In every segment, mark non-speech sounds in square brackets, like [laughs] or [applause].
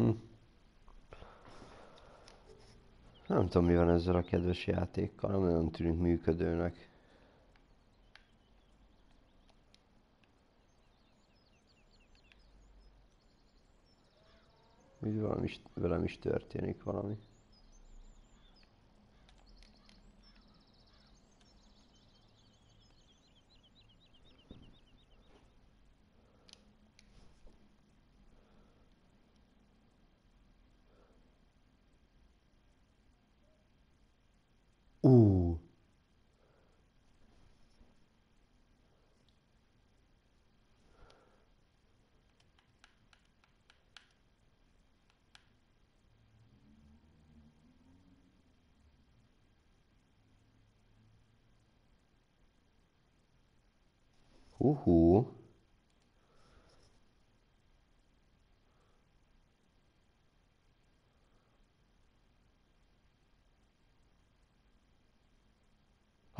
Hm. Nem tudom mi van ezzel a kedves játékkal, nem nagyon tűnik működőnek. Úgy valami velem is történik valami.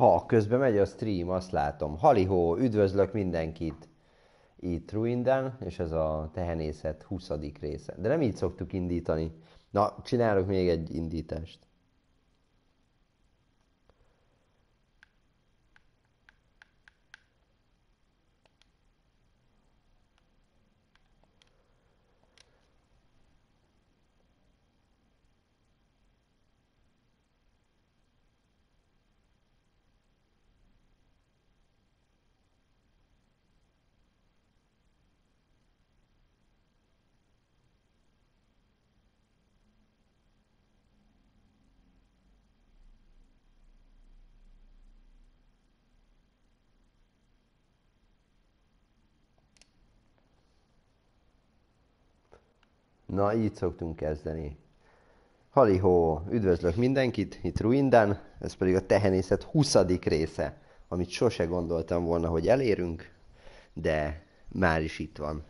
Ha közben megy a stream, azt látom. Halihó, üdvözlök mindenkit itt Ruinden, és ez a tehenészet 20. része. De nem így szoktuk indítani. Na, csinálok még egy indítást. Na, így szoktunk kezdeni. Halihó, üdvözlök mindenkit itt Ruinden, ez pedig a tehenészet 20. része, amit sose gondoltam volna, hogy elérünk, de már is itt van.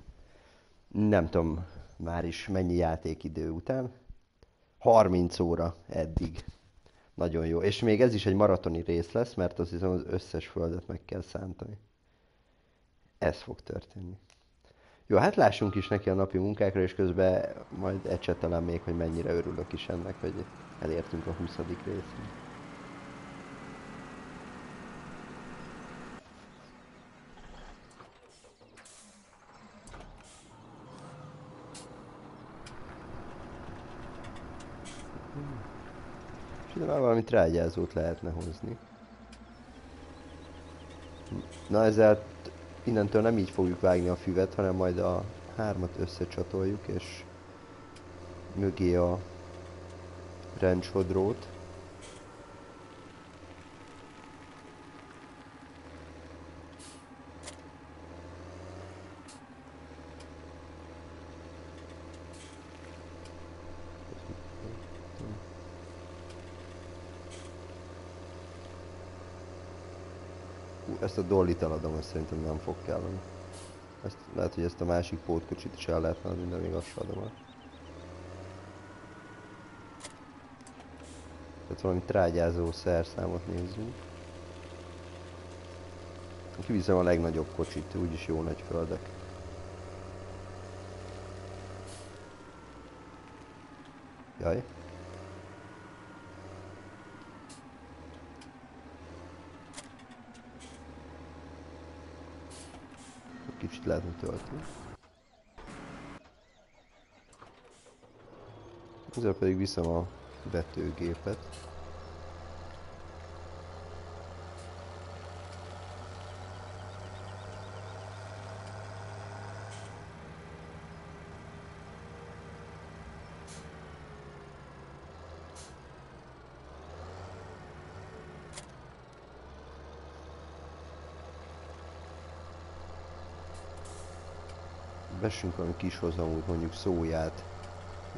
Nem tudom már is mennyi játékidő után. 30 óra eddig. Nagyon jó. És még ez is egy maratoni rész lesz, mert azt hiszem az összes földet meg kell szántani. Ez fog történni. Jó, hát lássunk is neki a napi munkákra, és közben majd ecsetelem még, hogy mennyire örülök is ennek, hogy elértünk a 20. részig. És ide már valami trágyázót lehetne hozni. Na ezzel innentől nem így fogjuk vágni a füvet, hanem majd a hármat összecsatoljuk, és mögé a rendsodrót. Ezt a dollit eladom, ezt szerintem nem fog kelleni. Ezt, lehet, hogy ezt a másik pótkocsit is el lehetne adni, de még azt sem adom el. Tehát valami trágyázó szerszámot nézzünk. Kiviszem a legnagyobb kocsit, úgyis jó nagy földek. Jaj. Lehetne tölteni. Ezzel pedig viszem a vetőgépet. Vessünk valami kis hozamút, mondjuk szóját.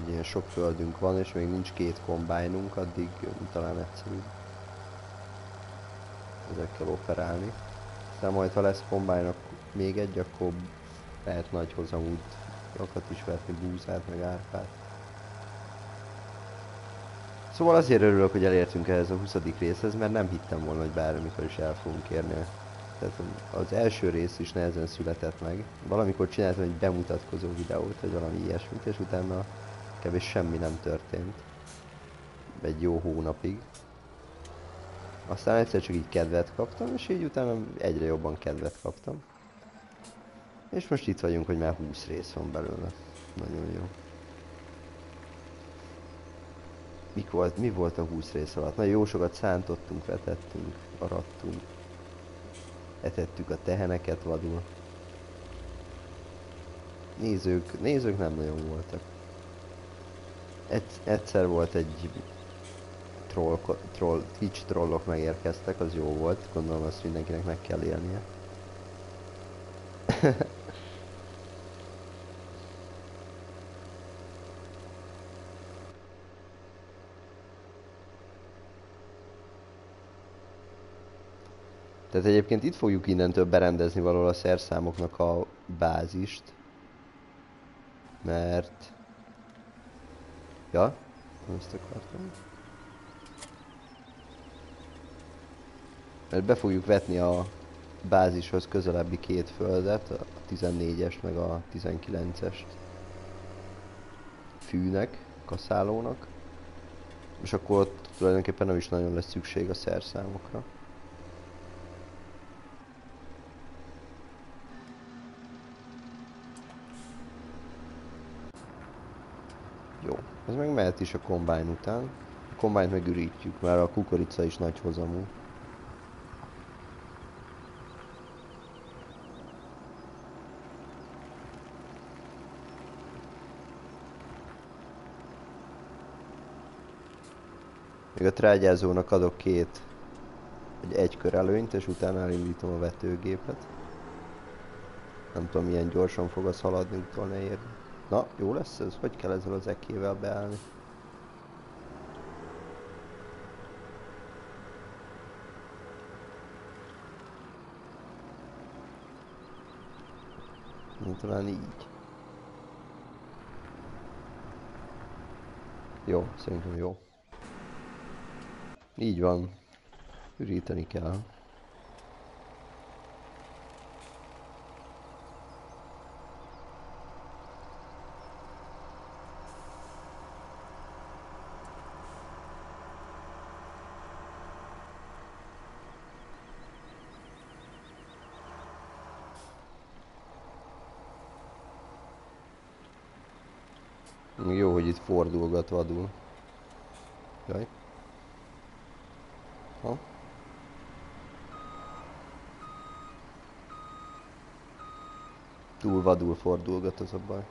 Ugye ilyen sok földünk van, és még nincs két kombájnunk, addig talán egyszerű ezekkel operálni. Aztán majd, ha lesz kombájnak még egy, akkor lehet nagy hozamúdakat is vetni, búzát, meg árpát. Szóval azért örülök, hogy elértünk ehhez a 20. részhez, mert nem hittem volna, hogy bármikor is el fogunk érni. Tehát az első rész is nehezen született meg. Valamikor csináltam egy bemutatkozó videót, vagy valami ilyesmit, és utána Kevés semmi nem történt. Egy jó hónapig. Aztán egyszer csak így kedvet kaptam, és így utána egyre jobban kedvet kaptam. És most itt vagyunk, hogy már 20 rész van belőle. Nagyon jó. Mik volt, mi volt a 20 rész alatt? Nagyon jó sokat szántottunk, vetettünk, arattunk. Etettük a teheneket vadul. Nézők, nézők nem nagyon voltak. Egy, egyszer volt egy troll, troll, Twitch trollok megérkeztek, az jó volt. Gondolom azt mindenkinek meg kell élnie. Tehát egyébként itt fogjuk innentől berendezni valahol a szerszámoknak a bázist. Mert... Ja? Ezt akartam. Mert be fogjuk vetni a bázishoz közelebbi két földet, a 14-est meg a 19-est fűnek, kaszálónak. És akkor ott tulajdonképpen nem is nagyon lesz szükség a szerszámokra. Jó, ez meg mehet is a kombány után. A kombányt megürítjük, mert a kukorica is nagy hozamú. Még a trágyázónak adok két, egy egy kör előnyt, és utána elindítom a vetőgépet. Nem tudom milyen gyorsan fog az haladni, utol ne érni. Na, jó lesz ez? Hogy kell ezzel az ekével beállni? Talán így. Jó, szerintem jó. Így van. Üríteni kell. Jó, hogy itt fordulgat vadul. Jaj. Ha? Túl vadul fordulgat az a baj.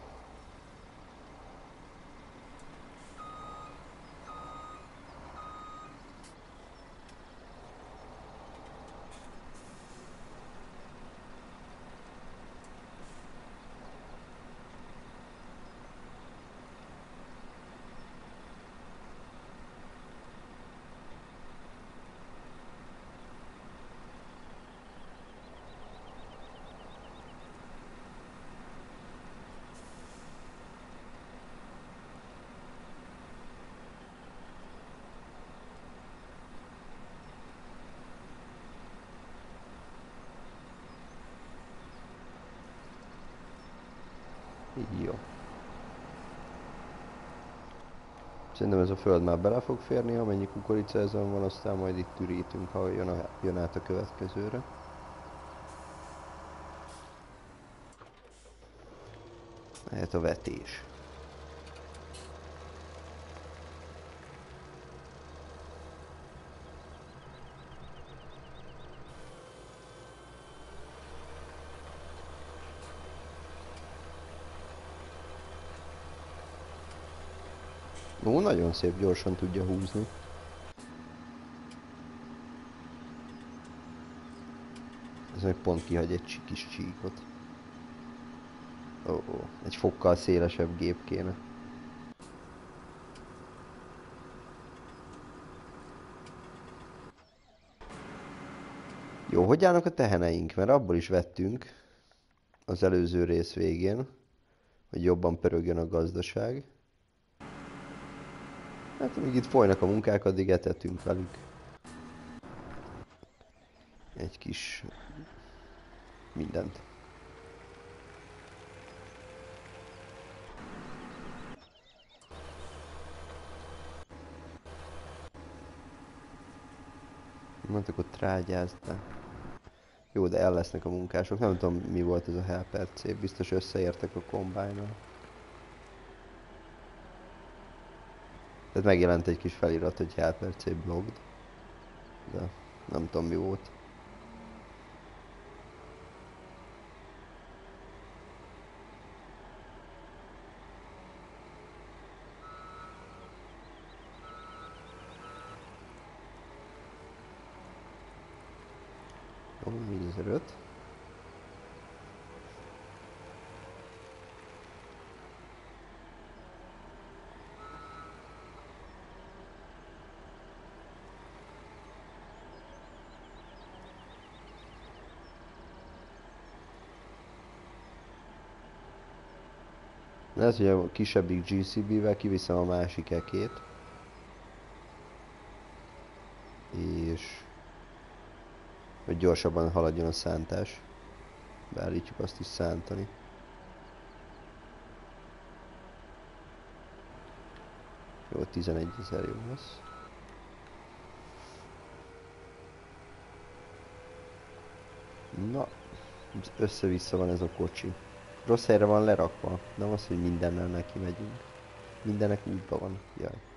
Jó. Szerintem ez a föld már bele fog férni, amennyi kukorica ezen van, aztán majd itt ürítünk, ha jön, a, jön át a következőre. Lehet a vetés. Ó, nagyon szép, gyorsan tudja húzni. Ez meg pont kihagy egy kis csíkot. Ó, oh, egy fokkal szélesebb gép kéne. Jó, hogy állnak a teheneink? Mert abból is vettünk az előző rész végén, hogy jobban pörögjön a gazdaság. Hát míg itt folynak a munkák, addig etetünk velük. Egy kis... mindent. Mondtuk, hogy trágyázta. Jó, de ellesznek a munkások. Nem tudom, mi volt ez a helperc. Biztos összeértek a kombájnal. Megjelent egy kis felirat, hogy helper C blogged. De nem tudom mi volt. Ó, 4005. Ez, hogy a kisebbik GCB-vel kiviszem a másik ekét. És... Hogy gyorsabban haladjon a szántás. Beállítjuk azt is szántani. Jó, 11 ezer jó lesz. Na, össze-vissza van ez a kocsi. Rossz helyre van lerakva, nem az, hogy mindennel neki megyünk. Mindenek útban van, jaj.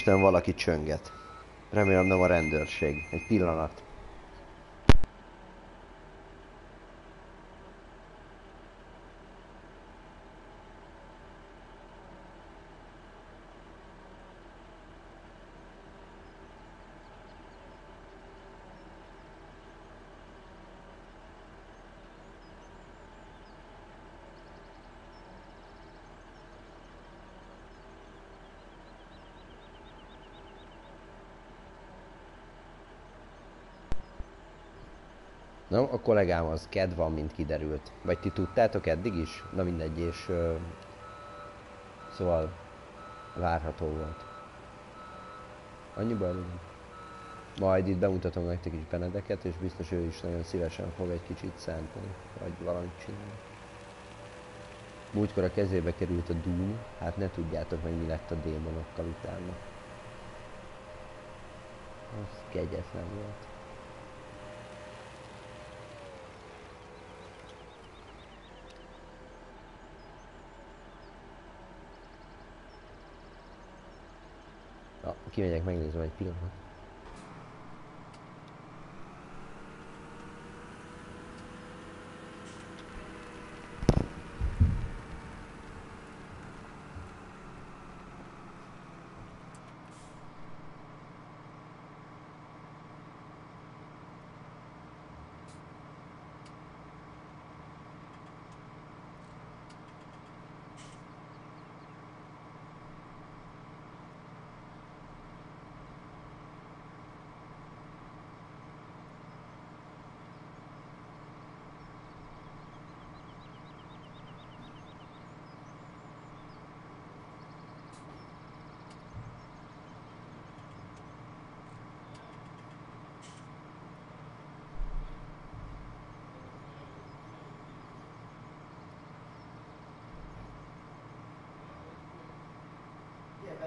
Úristen, valaki csönget. Remélem nem a rendőrség. Egy pillanat. No, a kollégám az kedv van, mint kiderült. Vagy ti tudtátok eddig is? Na mindegy, és... Uh, szóval... Várható volt. Annyi baj legyen. Majd itt bemutatom nektek is Benedeket, és biztos ő is nagyon szívesen fog egy kicsit szántani, vagy valamit csinálni. Múltkor a kezébe került a Doom, hát ne tudjátok meg mi lett a démonokkal utána. Az kegyetlen volt. Na, kimegyek, megnézem egy pillanat.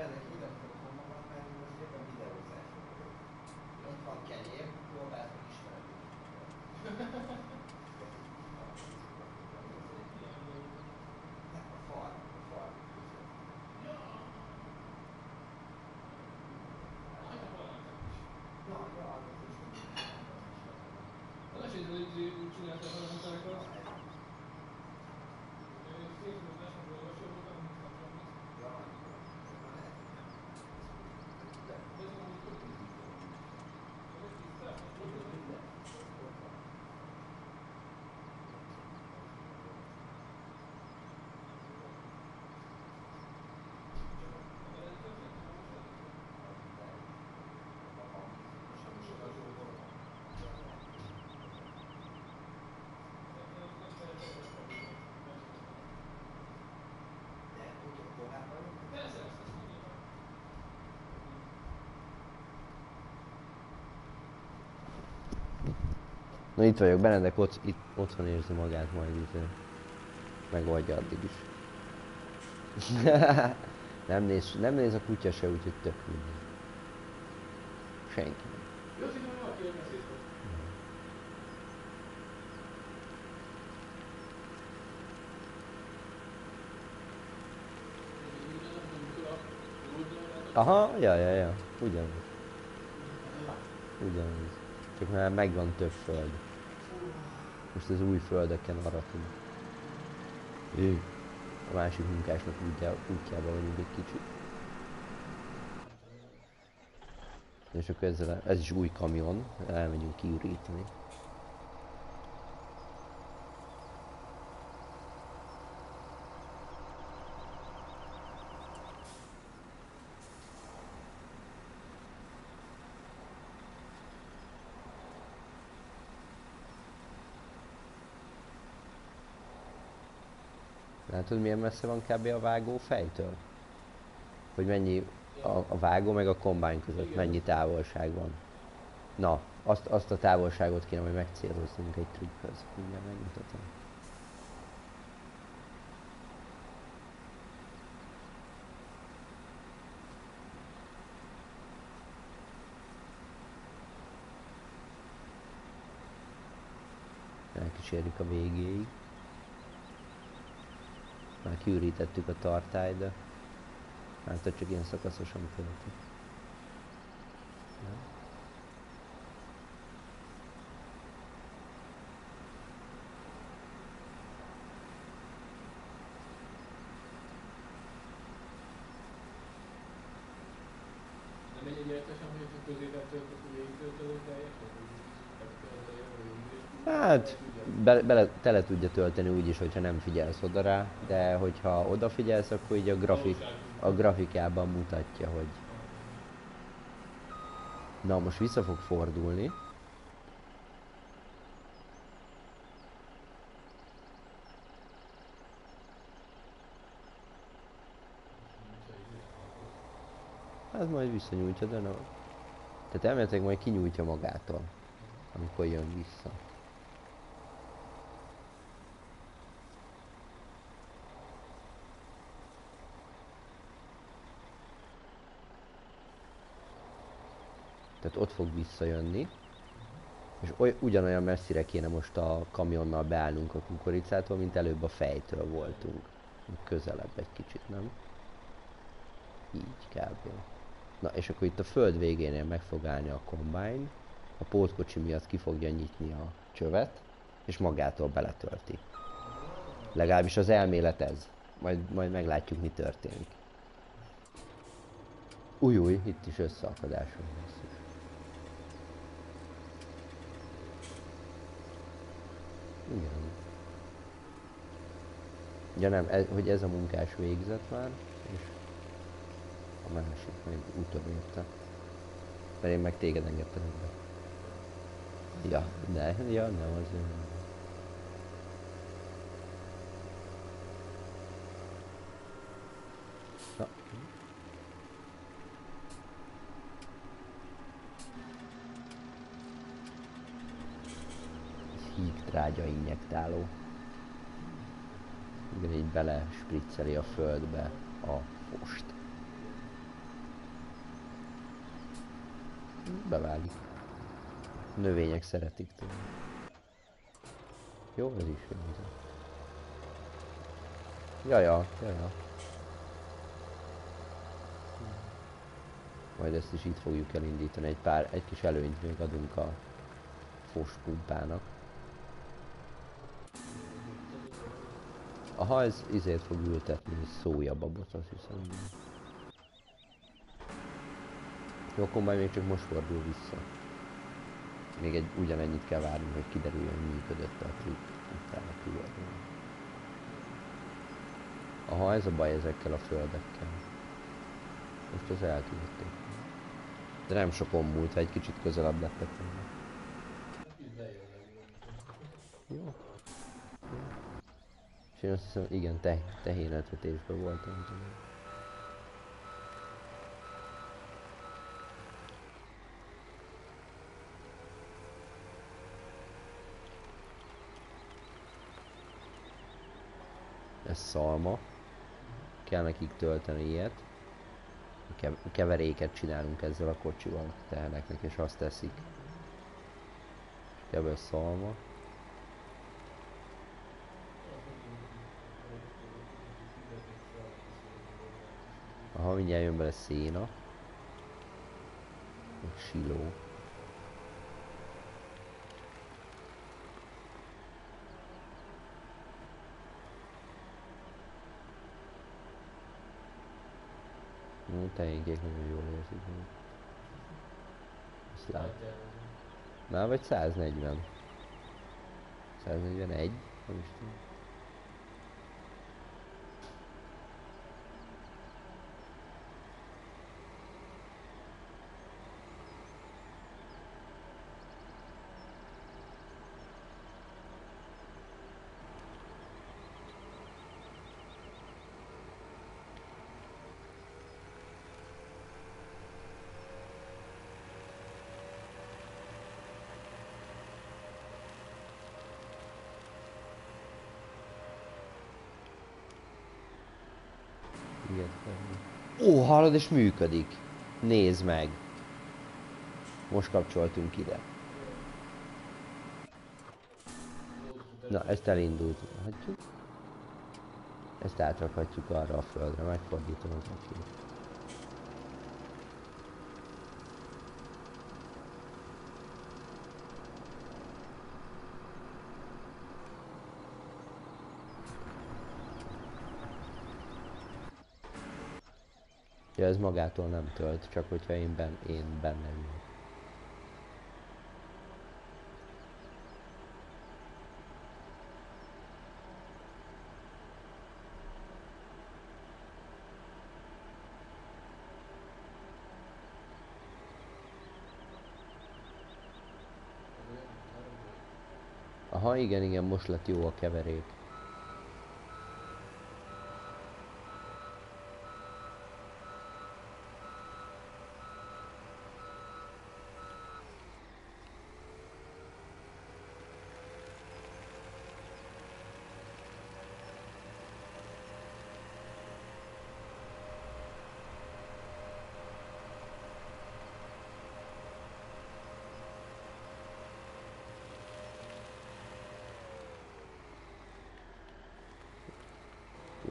erre iratkoztam magam, mert most éppen videózás. Ott van kenyér, próbáltam ismerni. Nem, hát a fal, a fal. Ja, ja, az is. Na, és úgy csináltál valamit, amikor? Na itt vagyok, Benedek ott, itt, otthon érzi magát majd itt. Megoldja addig is. [laughs] nem, néz, nem néz a kutya se, úgyhogy tök minden. Senki. Aha, ja, ja, ja. Ugyanaz. Ugyanaz. Csak már megvan több föld. Most az új földeken aratunk. Ő. A másik munkásnak útjá, útjába vagyunk egy kicsit. És akkor ezzel, ez is új kamion, elmegyünk kiüríteni. Látod milyen messze van kb. a vágó fejtől? Hogy mennyi a, a vágó meg a kombány között, Igen. mennyi távolság van. Na, azt, azt a távolságot kéne majd megcéloznunk egy trükkhöz. Mindjárt megmutatom. Elkísérjük a végéig. Kiürítettük a tartályt, de hát csak ilyen szakaszosan teljesen? Hát, be, bele, tele tudja tölteni úgy is, hogyha nem figyelsz oda rá, de hogyha odafigyelsz, akkor így a, grafik, a grafikában mutatja, hogy... Na, most vissza fog fordulni. Hát majd visszanyújtja, de nem. Tehát elméletileg majd kinyújtja magától, amikor jön vissza. Tehát ott fog visszajönni. És oly, ugyanolyan messzire kéne most a kamionnal beállnunk a kukoricától, mint előbb a fejtől voltunk. Közelebb egy kicsit, nem? Így kb. Na és akkor itt a föld végénél meg fog állni a kombány, a pótkocsi miatt ki fogja nyitni a csövet, és magától beletölti. Legalábbis az elmélet ez. Majd, majd meglátjuk, mi történik. Új, itt is összeakadás van. Igen. Ja nem, ez, hogy ez a munkás végzett már, és a másik meg utolérte. Mert én meg téged engedtem be. Ja, de, ja, nem az híg trágya injektáló. Igen, így bele spricceli a földbe a fost. Beválik. Növények szeretik tőle. Jó, ez is jó. Jaja, jaja. Majd ezt is itt fogjuk elindítani. Egy pár, egy kis előnyt még adunk a fospumpának. Aha, ez izét fog ültetni, szójababot, azt hiszem. Jó, akkor majd még csak most fordul vissza. Még egy ugyanennyit kell várni, hogy kiderüljön, működött a trükk utána túloldalon. Aha, ez a baj ezekkel a földekkel. Most az eltűntek. De nem sokon múlt, ha egy kicsit közelebb lettek volna. És igen, te, tehén ötvetésben voltam. Tudom. Ez szalma. Kell nekik tölteni ilyet. Keveréket csinálunk ezzel a kocsival teheneknek, és azt teszik. És ebből szalma. Aha, mindjárt jön bele széna. Meg siló. Ó, tehénkék nagyon jól érzik. meg. Azt lát. Már vagy 140. 141? Nem is tudom. Ilyet kell. Ó, hallod, és működik. Nézd meg. Most kapcsoltunk ide. Na, ezt elindult. Hagyjuk. Ezt átrakhatjuk arra a földre, megfordítom az akit. Ja, ez magától nem tölt, csak hogyha én, ben, én benne ülök. Aha, igen, igen, most lett jó a keverék.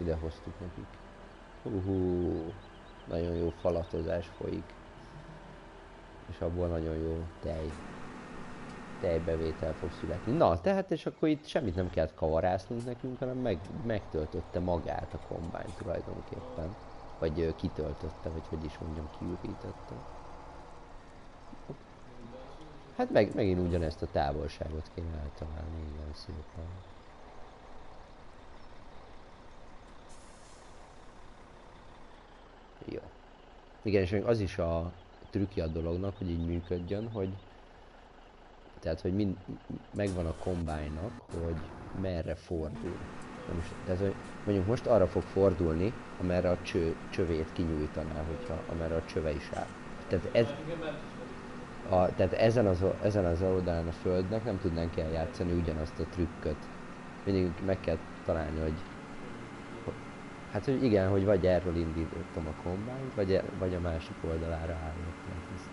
Ide hoztuk nekik. Uhú, nagyon jó falatozás folyik. És abból nagyon jó tej. Tejbevétel fog születni. Na, tehát és akkor itt semmit nem kellett kavarásznunk nekünk, hanem meg, megtöltötte magát a kombány tulajdonképpen. Vagy ö, kitöltötte, vagy hogy is mondjam, kiürítette. Hát meg, megint ugyanezt a távolságot kéne eltalálni, igen szépen. Jó. Igen, és még az is a trükkje a dolognak, hogy így működjön, hogy tehát, hogy mind, megvan a kombájnak, hogy merre fordul. Nem is, tehát, hogy mondjuk most arra fog fordulni, amerre a cső, csövét kinyújtaná, hogyha amerre a csöve is áll. Tehát, ez, a, tehát ezen, az, ezen az oldalán a földnek nem tudnánk eljátszani ugyanazt a trükköt. Mindig meg kell találni, hogy Hát, hogy igen, hogy vagy erről indítottam a kombányt, vagy, e- vagy a másik oldalára állítottam. ezt.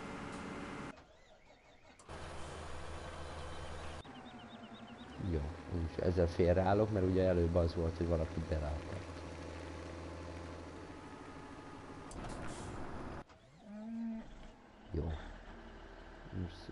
Jó, és ezzel félreállok, mert ugye előbb az volt, hogy valaki belátott. Jó. Most.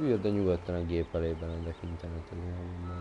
Ülj oda nyugodtan a gép elé Benedek internetezni, ha. Na?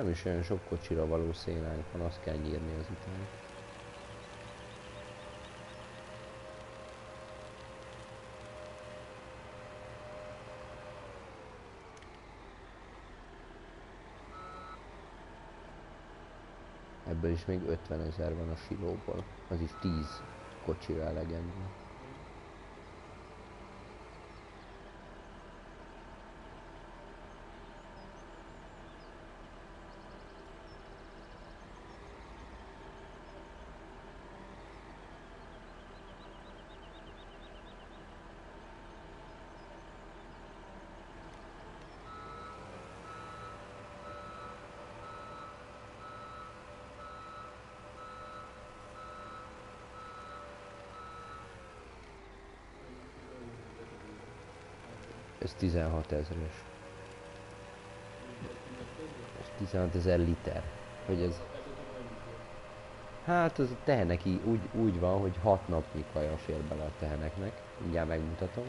Nem is olyan sok kocsira való szénánk van, azt kell nyírni azután. Ebből is még 50 ezer van a silóból. Az is 10 kocsira elegendő. Ez 16 ezres. Ez 16 ezer liter. Hogy ez... Hát az a tehenek így, úgy, úgy van, hogy 6 napnyi kaja fér bele a teheneknek. Mindjárt megmutatom.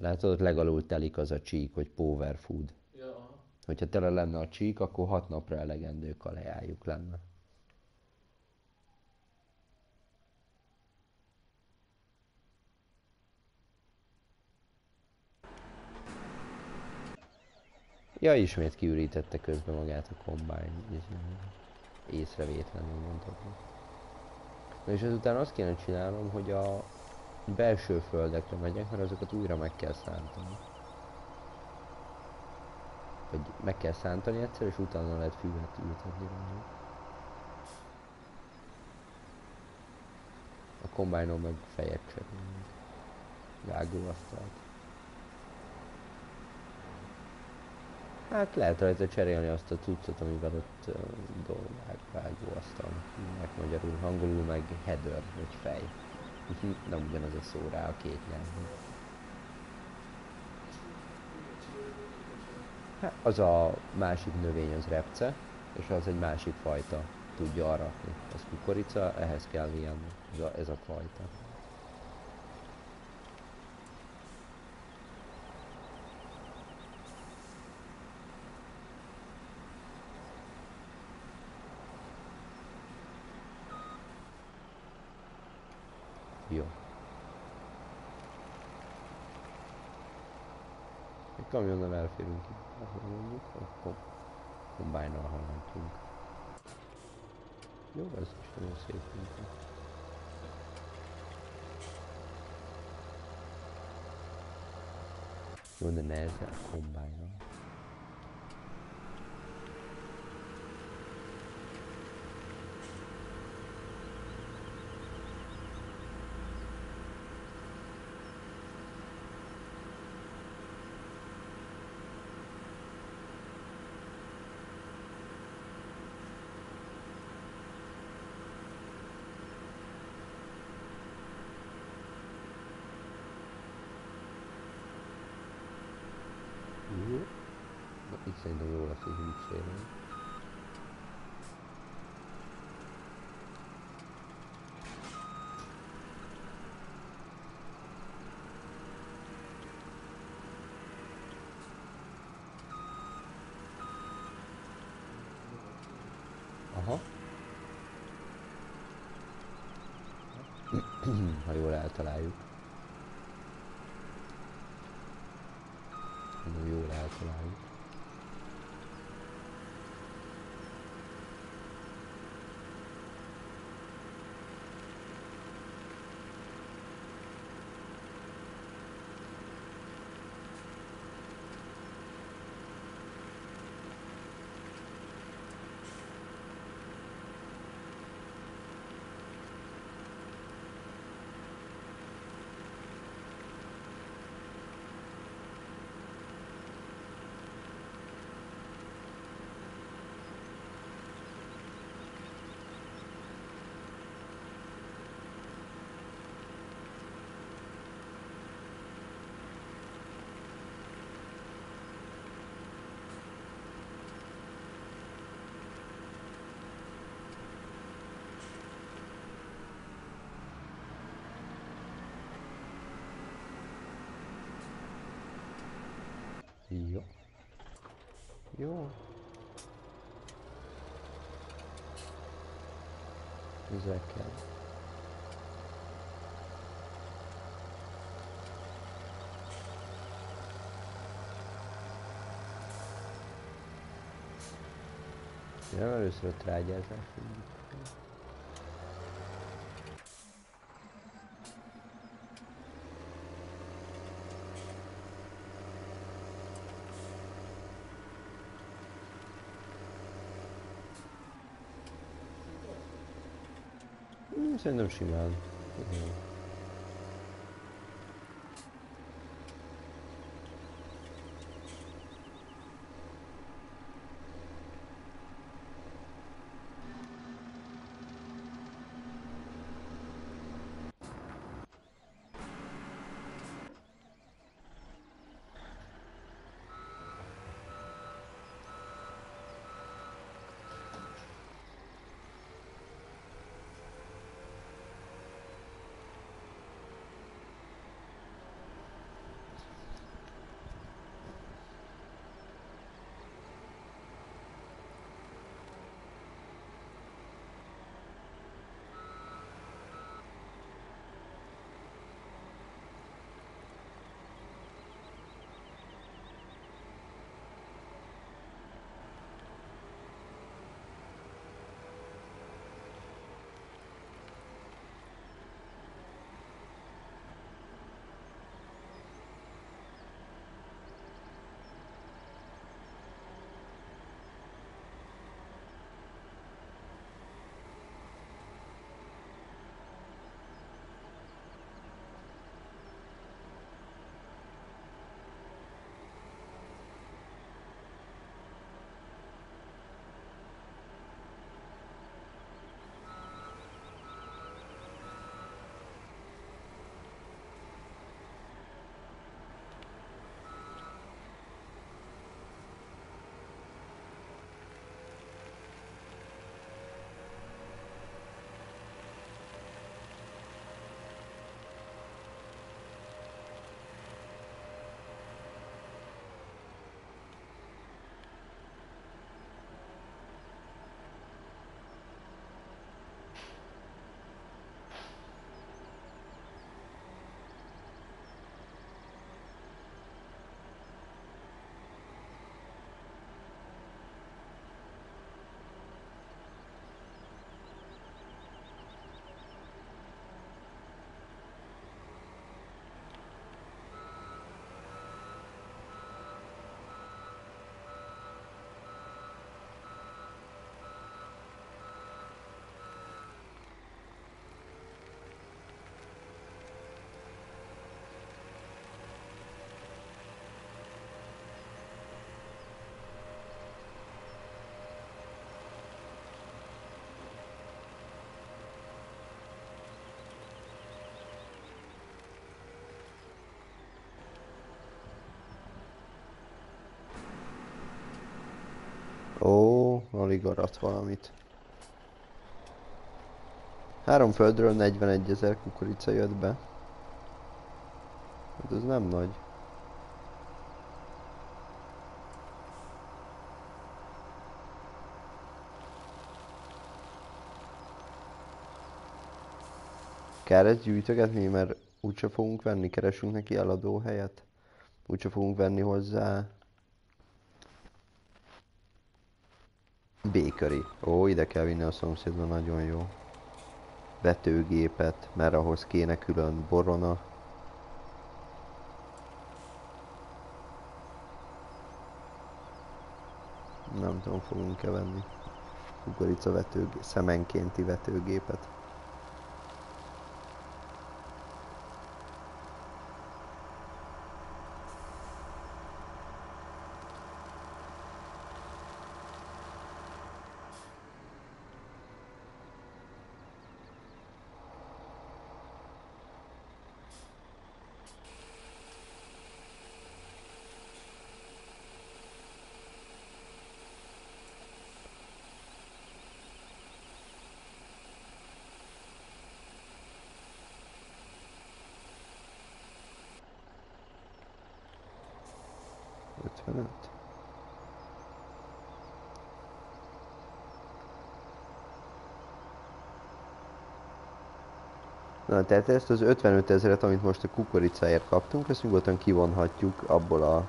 Látod, ott legalul telik az a csík, hogy power food. Ja. Hogyha tele lenne a csík, akkor 6 napra elegendő kaleájuk lenne. Ja, ismét kiürítette közben magát a kombány. Észrevétlenül mondhatom. Na és ezután azt kéne csinálnom, hogy a belső földekre megyek, mert azokat újra meg kell szántani. Vagy meg kell szántani egyszer, és utána lehet füvet ültetni rá. A kombájnon meg fejet cserélni. Vágóasztalt. Hát lehet rajta cserélni azt a cuccot, amivel ott uh, dolgák, vágóasztal. Meg magyarul, hangolul meg header, vagy fej. Nem ugyanaz a szó rá a két nyelven. Hát az a másik növény az repce, és az egy másik fajta tudja aratni. Az kukorica, ehhez kell ilyen, ez a, ez a fajta. Jó. Egy kamionnal elférünk ki. Ahol mondjuk, akkor kombájnal haladjunk. Jó, ez is nagyon szép munka. Jó, de nehezebb a kombájnal. Jó. Jó. Ezekkel. Ja, először trágyázás. Hmm, Szerintem alig arat valamit. Három földről 41 ezer kukorica jött be. Hát ez nem nagy. Kell ezt gyűjtögetni, mert úgyse fogunk venni, keresünk neki eladó helyet. Úgyse fogunk venni hozzá Bakery. Ó, ide kell vinni a szomszédba, nagyon jó. Vetőgépet, mert ahhoz kéne külön borona. Nem tudom, fogunk-e venni kukorica vetőgé- szemenkénti vetőgépet. Na, tehát ezt az 55 ezeret, amit most a kukoricáért kaptunk, ezt nyugodtan kivonhatjuk abból a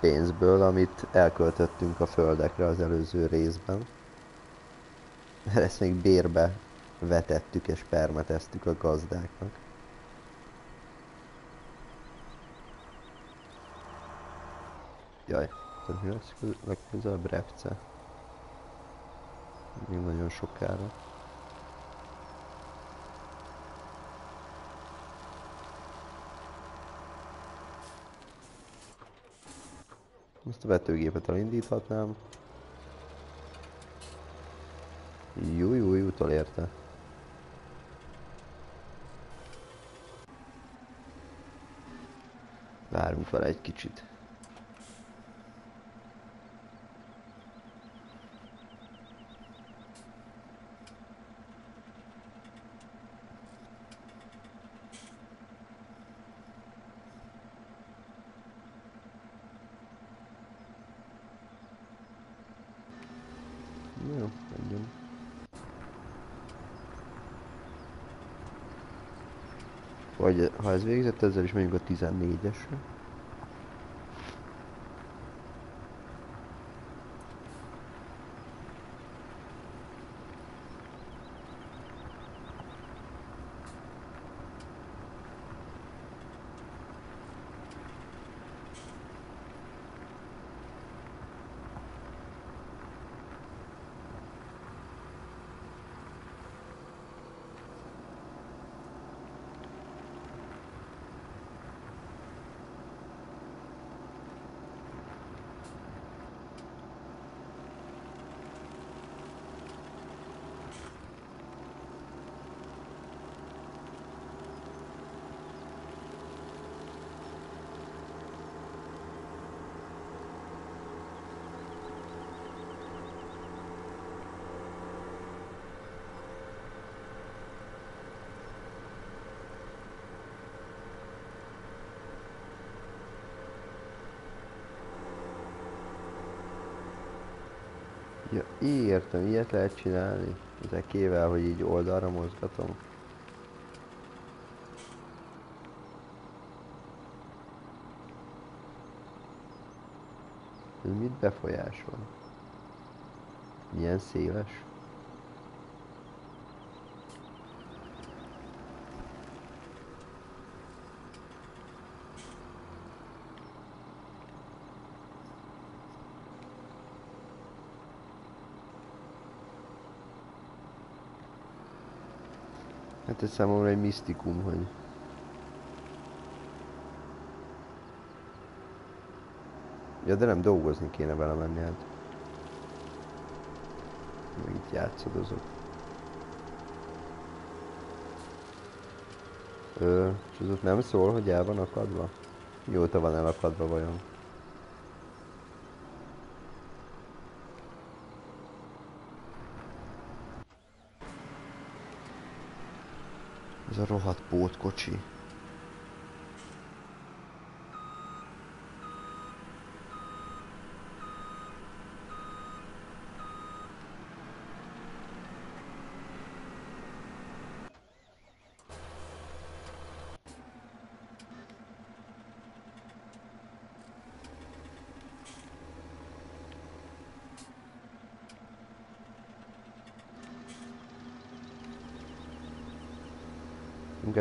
pénzből, amit elköltöttünk a földekre az előző részben. Mert ezt még bérbe vetettük és permeteztük a gazdáknak. Jaj, tehát mi lesz legközelebb repce? Még nagyon sokára. Ezt a vetőgépet elindíthatnám. Jó, jó, jó, utolérte. Várunk vele egy kicsit. Jó, menjünk. Vagy ha ez végzett, ezzel is megyünk a 14-esre. Ja, értem, ilyet lehet csinálni. Ezekével, hogy így oldalra mozgatom. Ez mit befolyásol? Milyen széles? Hát ez számomra egy misztikum, hogy... Ja, de nem dolgozni kéne vele menni, hát. Még itt játszadozok. Ö, és az ott nem szól, hogy el van akadva? Mióta van elakadva vajon? A rohadt pótkocsi.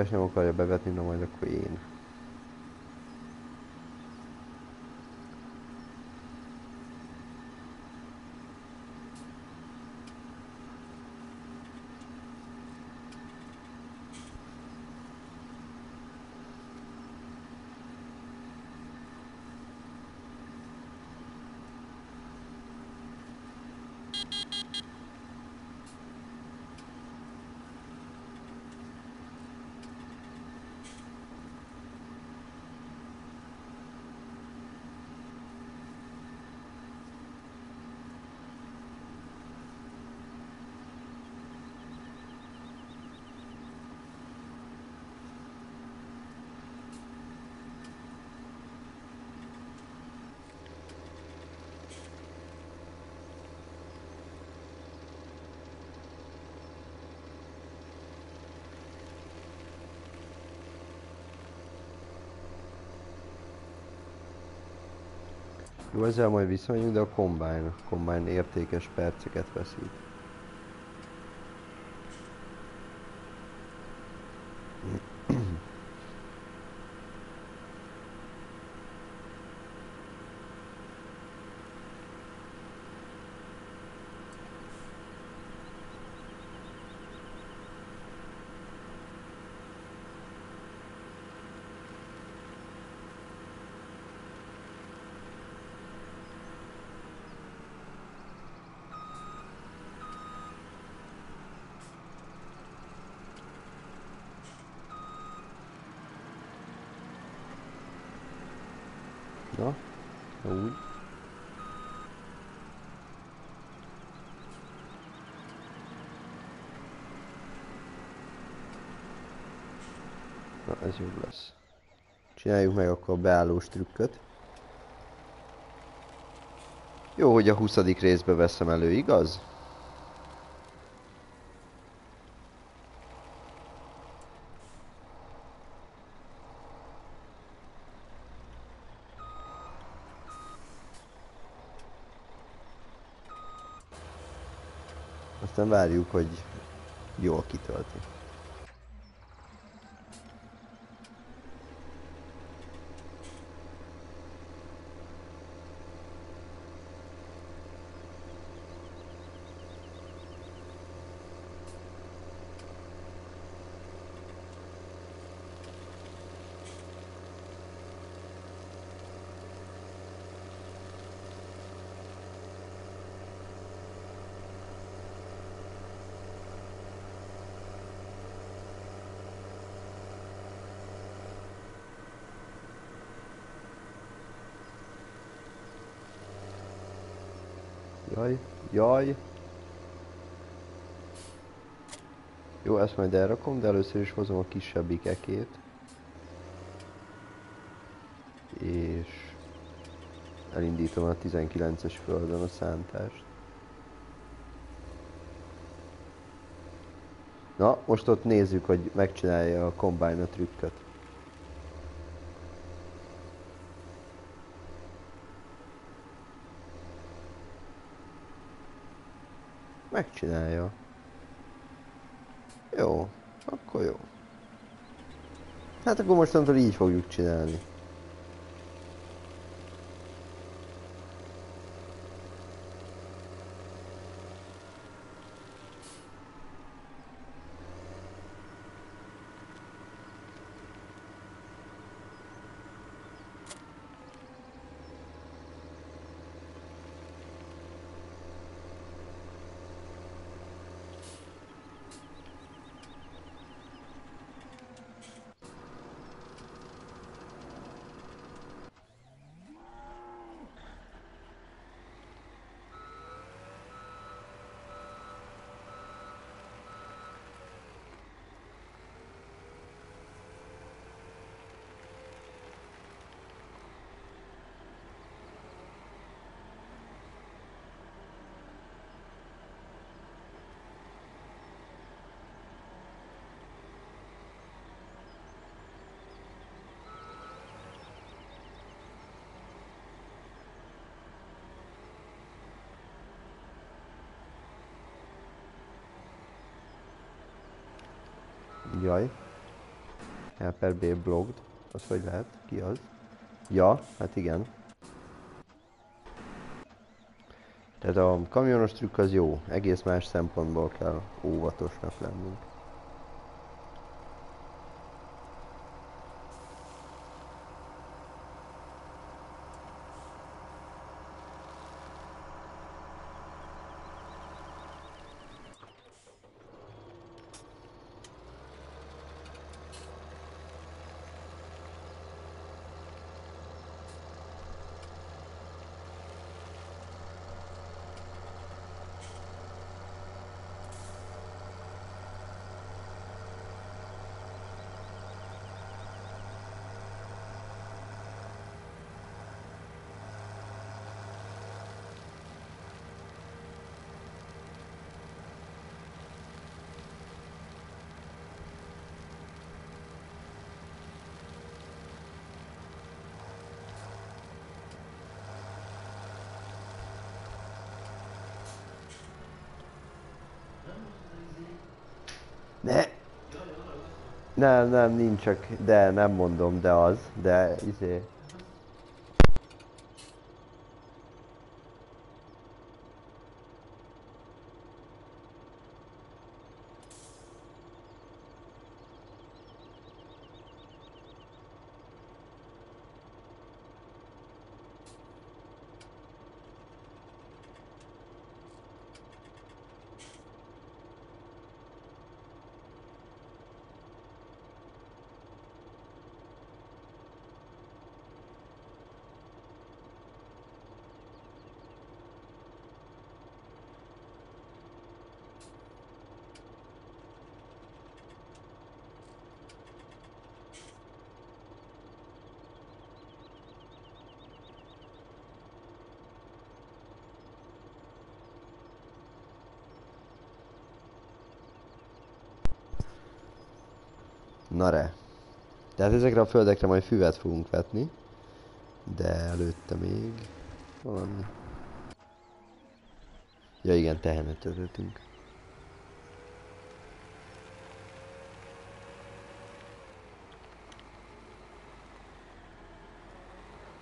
Nem akarja bevetni, na majd akkor én. Jó, ezzel majd visszamegyünk, de a Combine, Combine értékes perceket veszít. Na, úgy. Na, ez jobb lesz. Csináljuk meg akkor a beállós trükköt. Jó, hogy a 20. részbe veszem elő, igaz? Aztán várjuk, hogy jól kitölti. Jaj. Jó, ezt majd elrakom, de először is hozom a kisebbik ekét. És elindítom a 19-es földön a szántást. Na, most ott nézzük, hogy megcsinálja a Combine a trükköt. Megcsinálja. Jó, akkor jó. Hát akkor mostantól így fogjuk csinálni. Jaj. Helper B blogged. Az hogy lehet? Ki az? Ja, hát igen. Tehát a kamionos trükk az jó. Egész más szempontból kell óvatosnak lennünk. Nem, nem, nincs de nem mondom, de az, de izé... Na re. Tehát ezekre a földekre majd füvet fogunk vetni. De előtte még valami. Ja igen, tehenet töltöttünk.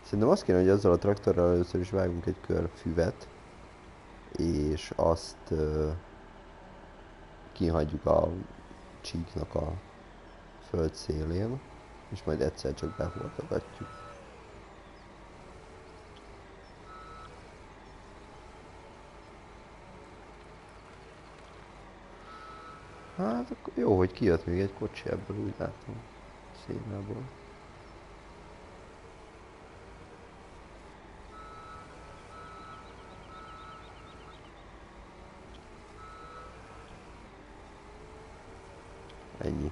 Szerintem azt kéne, hogy azzal a traktorral először is vágunk egy kör füvet, és azt uh, kihagyjuk a csíknak a föld szélén, és majd egyszer csak behortogatjuk. Hát akkor jó, hogy kijött még egy kocsi ebből, úgy látom. Szénából. Ennyi.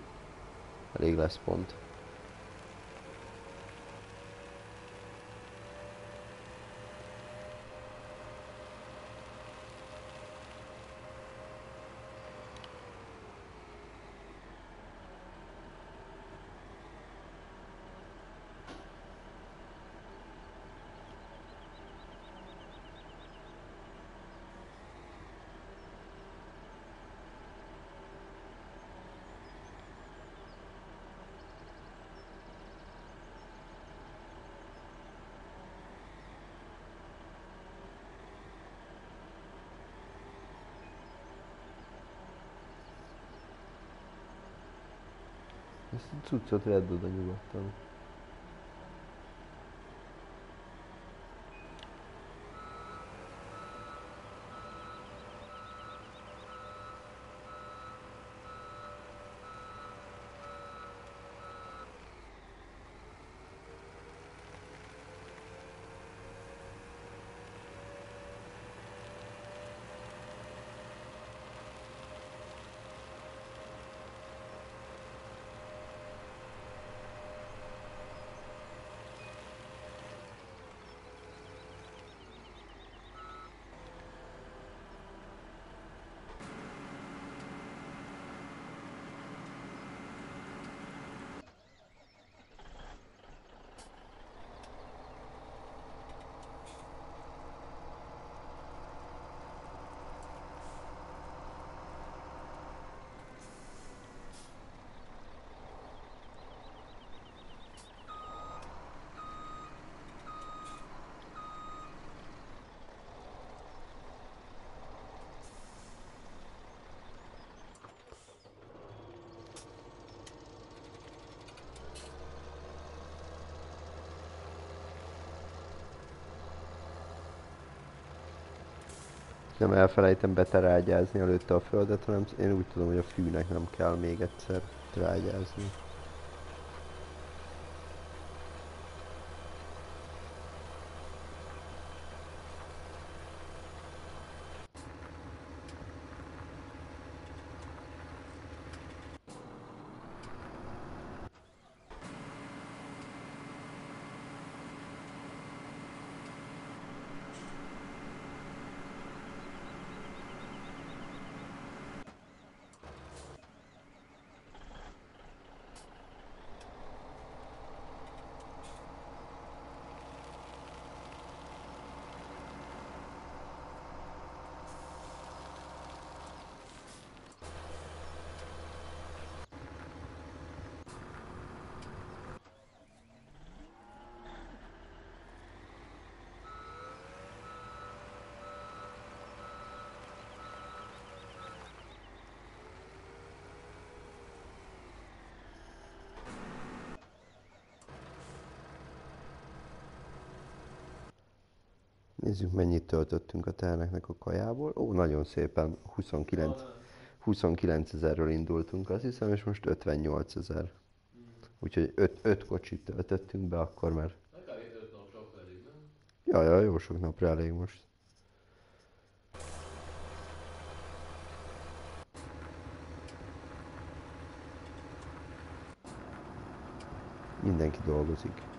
Elég lesz pont. Ezt cuccot vedd oda nyugodtan. Nem elfelejtem beterágyázni előtte a földet, hanem én úgy tudom, hogy a fűnek nem kell még egyszer trágyázni. Nézzük, mennyit töltöttünk a teheneknek a kajából. Ó, nagyon szépen, 29, 29 ezerről indultunk, azt hiszem, és most 58 ezer. Úgyhogy 5, 5 kocsit töltöttünk be akkor, mert Akár 5 nap sok elég, nem? ja, ja, jó sok napra elég most. Mindenki dolgozik.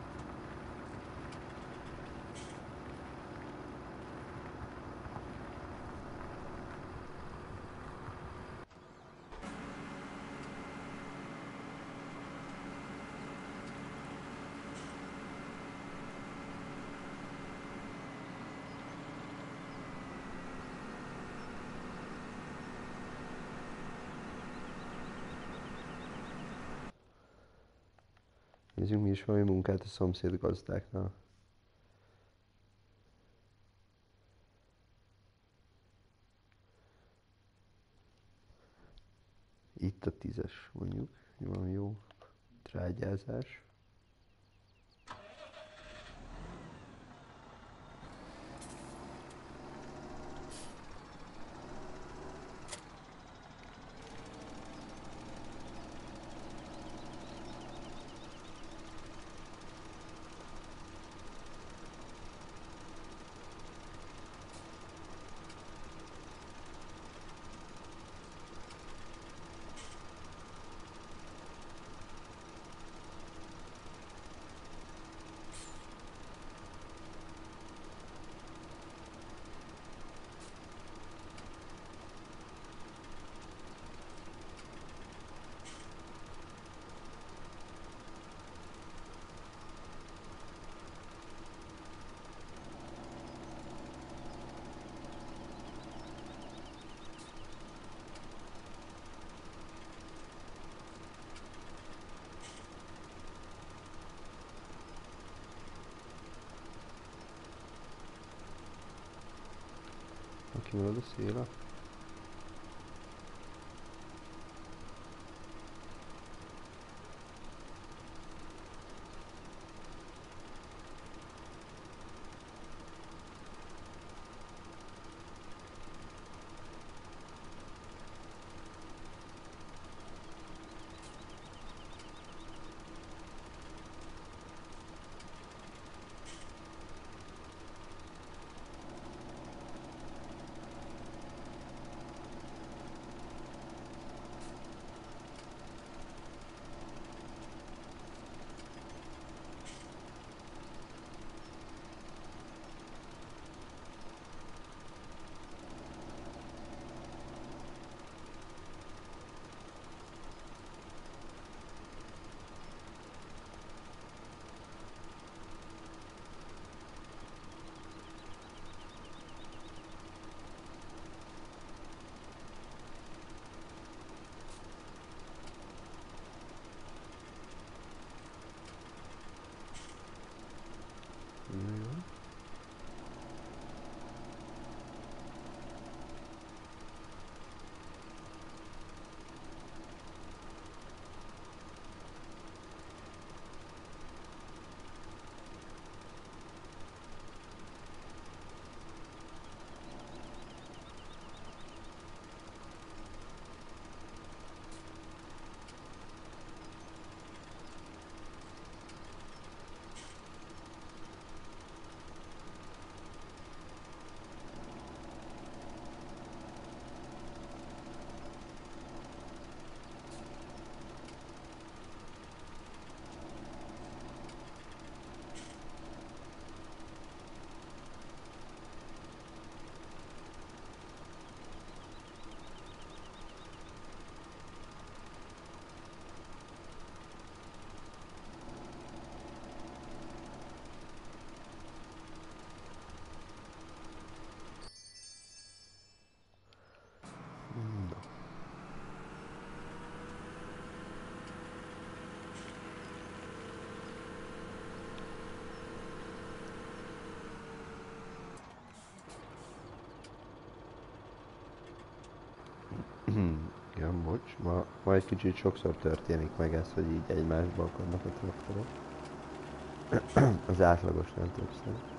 Nézzünk mi is valami munkát a szomszéd gazdáknál. Itt a tízes mondjuk, van jó trágyázás. Ma, ma egy kicsit sokszor történik meg ez, hogy így egymásba akadnak a traktorok. Az átlagos nem többször.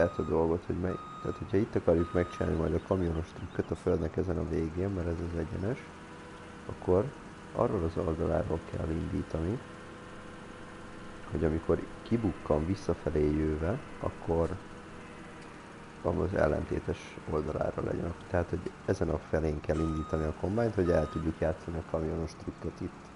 Át a dolgot, hogy mely... Tehát, hogyha itt akarjuk megcsinálni majd a kamionos trükköt a földnek ezen a végén, mert ez az egyenes, akkor arról az oldaláról kell indítani, hogy amikor kibukkan visszafelé jöve, akkor az ellentétes oldalára legyen. Tehát, hogy ezen a felén kell indítani a kombányt, hogy el tudjuk játszani a kamionos trükköt itt.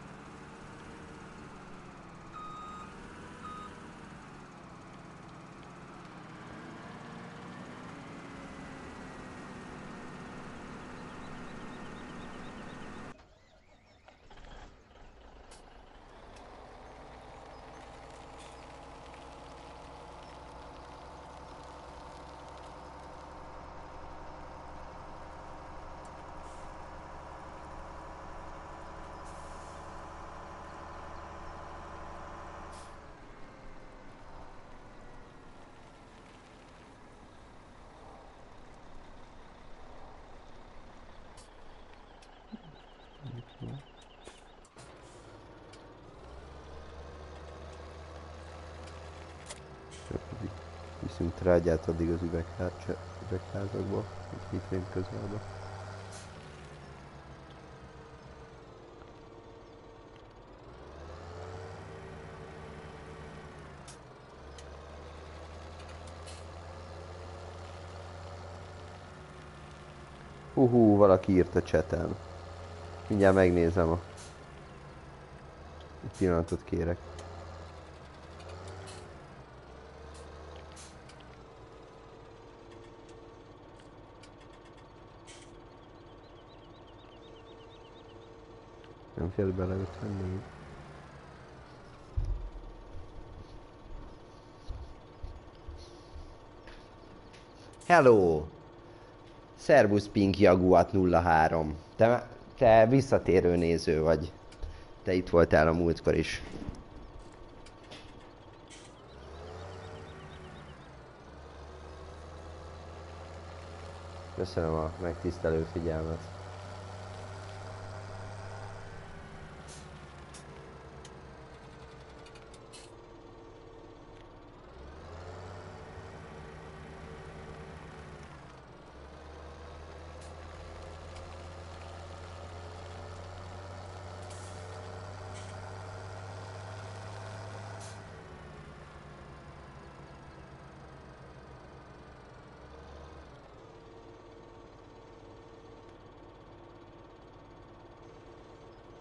Viszünk trágyát addig az üvegházakba, itt hitvén közelbe. Uhú, valaki írt a cseten. Mindjárt megnézem a... Egy pillanatot kérek. Nem fér bele 54. Hello! Szervusz Pink Jaguat 03. Te, te visszatérő néző vagy. Te itt voltál a múltkor is. Köszönöm a megtisztelő figyelmet.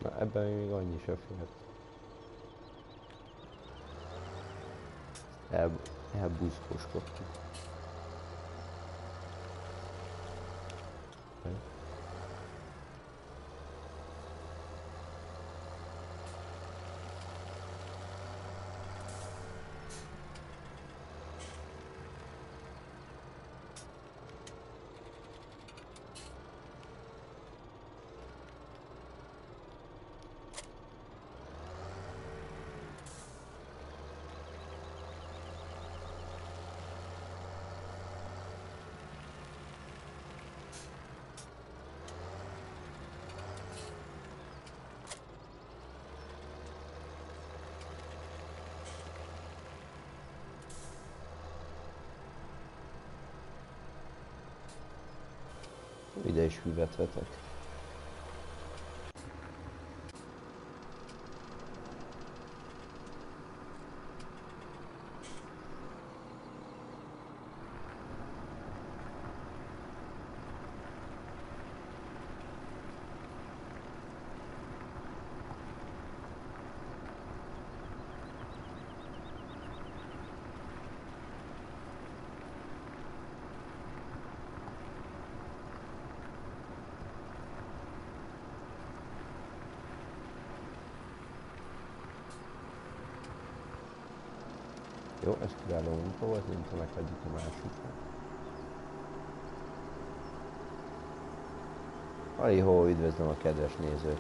Na, ebben még annyi se fért. El, elbuzgoskodtuk. Ide is hüvet vetek. Jó, ez kiváló munka volt, ha meghagyjuk a másikra. Alihó, üdvözlöm a kedves nézőt!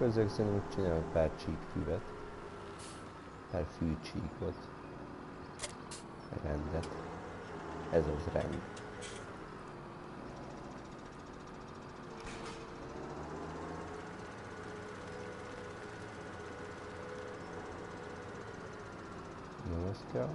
Ezek szerint csinálok pár csíkfüvet. Pár fűcsíkot. Rendet. Ez az rend. Nem ez kell.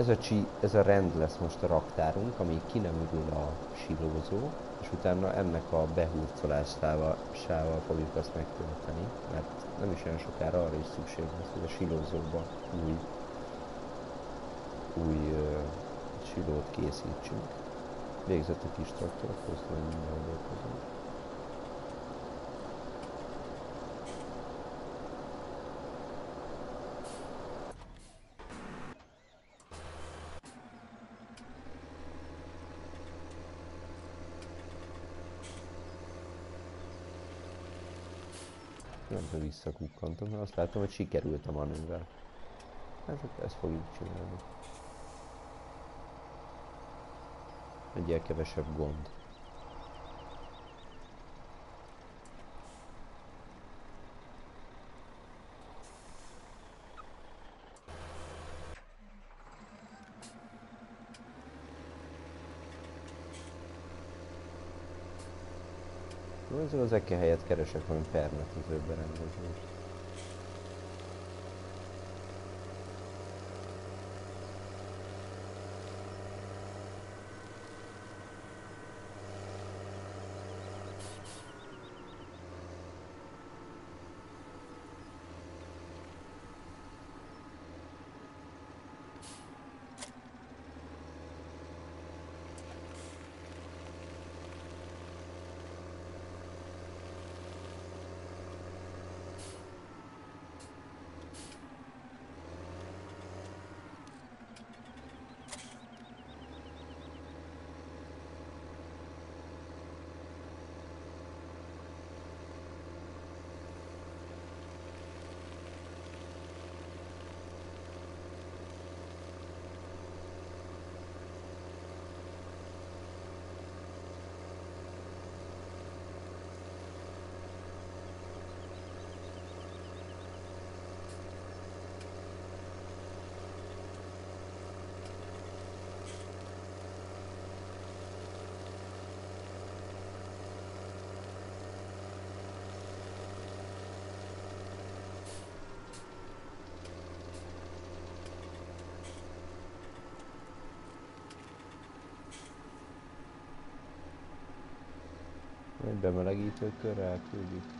Ez a, csi, ez a rend lesz most a raktárunk, ami ki nem ürül a silózó, és utána ennek a behurcolásával fogjuk azt megtölteni, mert nem is olyan sokára arra is szükség lesz, hogy a silózóba új, új uh, silót készítsünk. Végzett a kis traktor, közben minden dolgozunk. Nem tudom, visszakukkantom, mert azt látom, hogy sikerült a. Hát akkor ezt fogjuk csinálni. Egyel kevesebb gond. Ezzel az eke helyett keresek valami permetező berendezést. Egy bemelegítő körre elküldjük.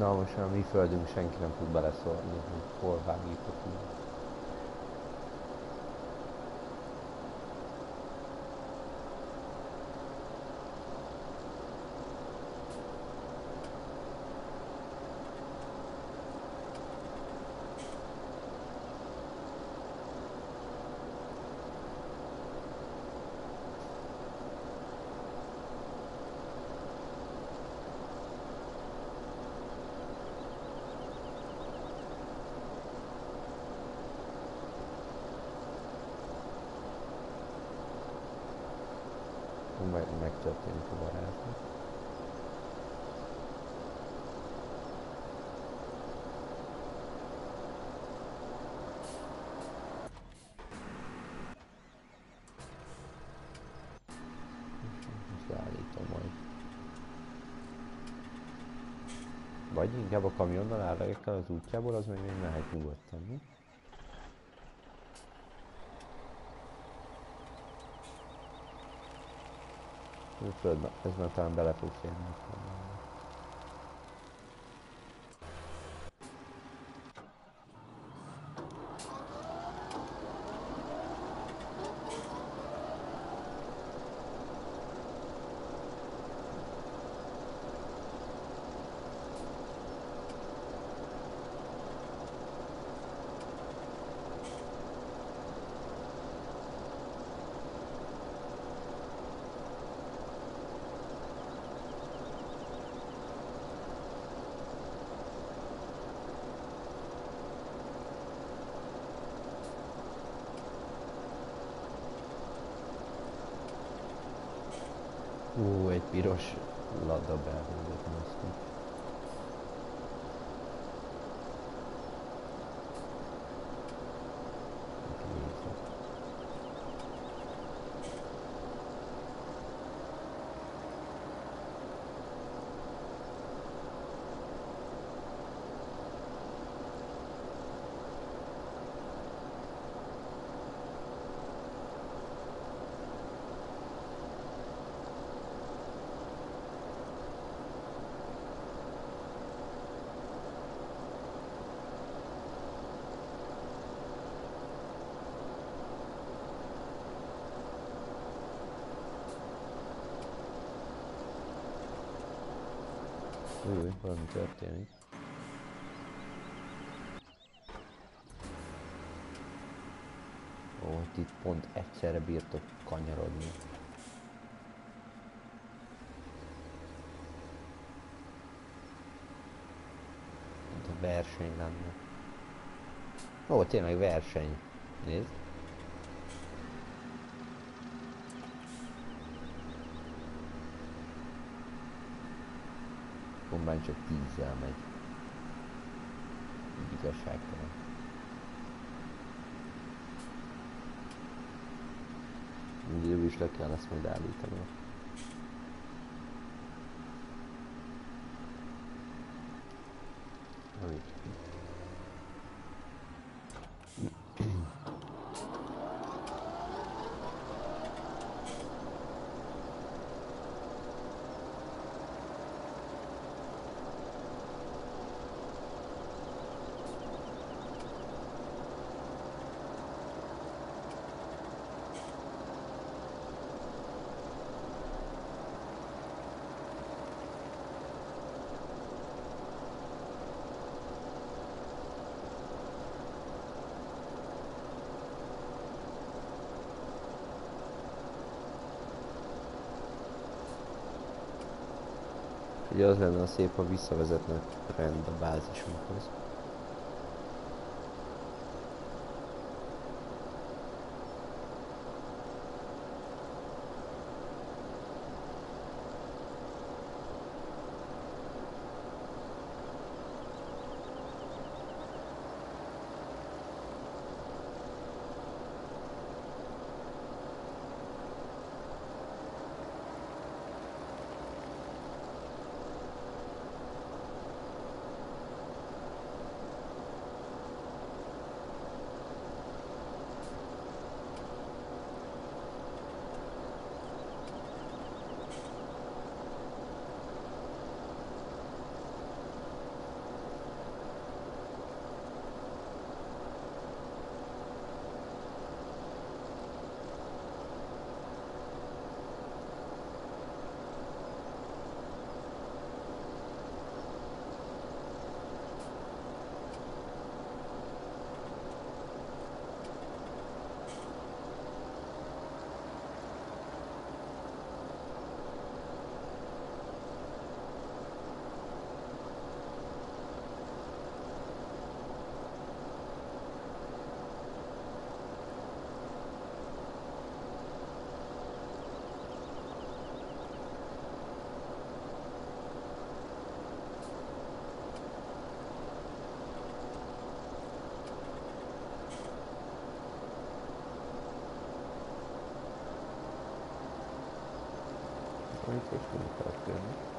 Most a mi földünk senki nem tud beleszólni, hogy hol vágítok úgy. Majd megtörténik a varázslat. Most leállítom majd. Vagy inkább a kamionnal ellegekkel az útjából, az még mehet nyugodtan, mi? Föld, ez már talán bele fog férni. a kamionba. Ú, egy piros lada belőled Új, valami történik. Ó, itt pont egyszerre bírtok kanyarodni. Mint a verseny lenne. Ó, tényleg verseny. Nézd. Kombány csak tízzel megy. Így igazságtalan. Jövő is le kell ezt majd állítani. Na így. Ugye az lenne a szép, ha visszavezetne rend a bázisunkhoz. Itt most nem akar kérni. Nincs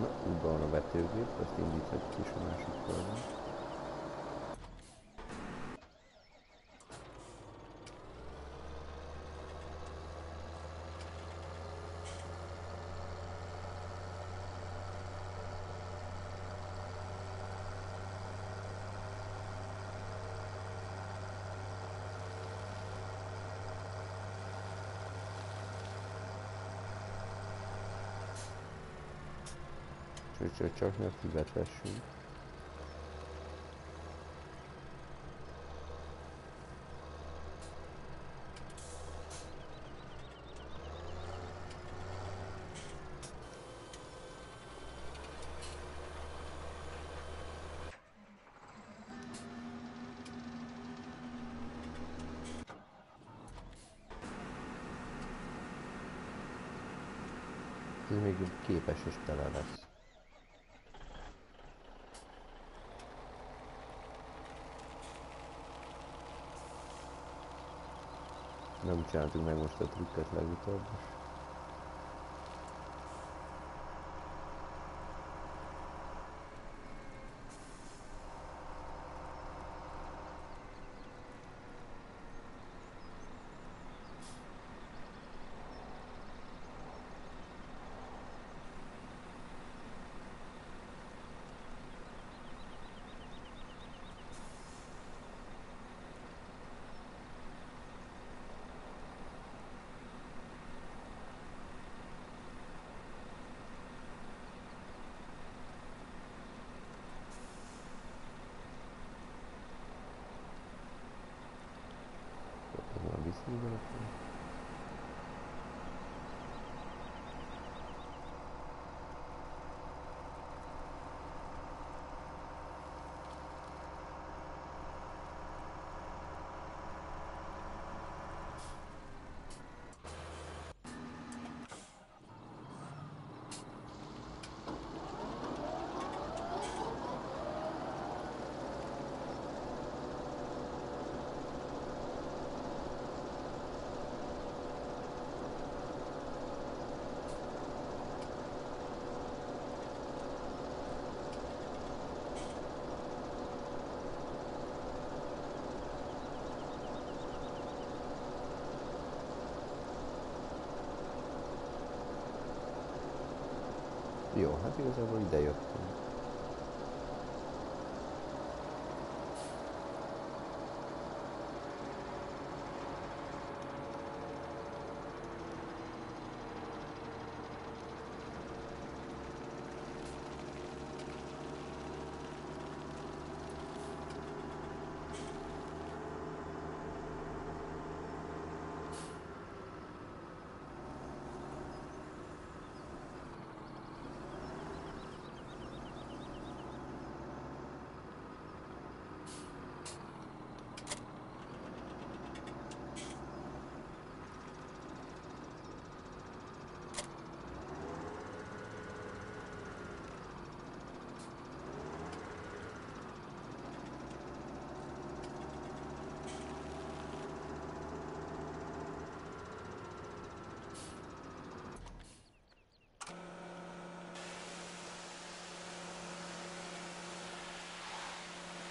Na, útban van a vetőgép, azt indíthatjuk is a másik oldalon. Csak, csak, füvet vessünk. Ez még képes is tele lesz. Nem csináltuk meg most a trükket legutóbb is. Ez már Jó, hát igazából ide jöttünk.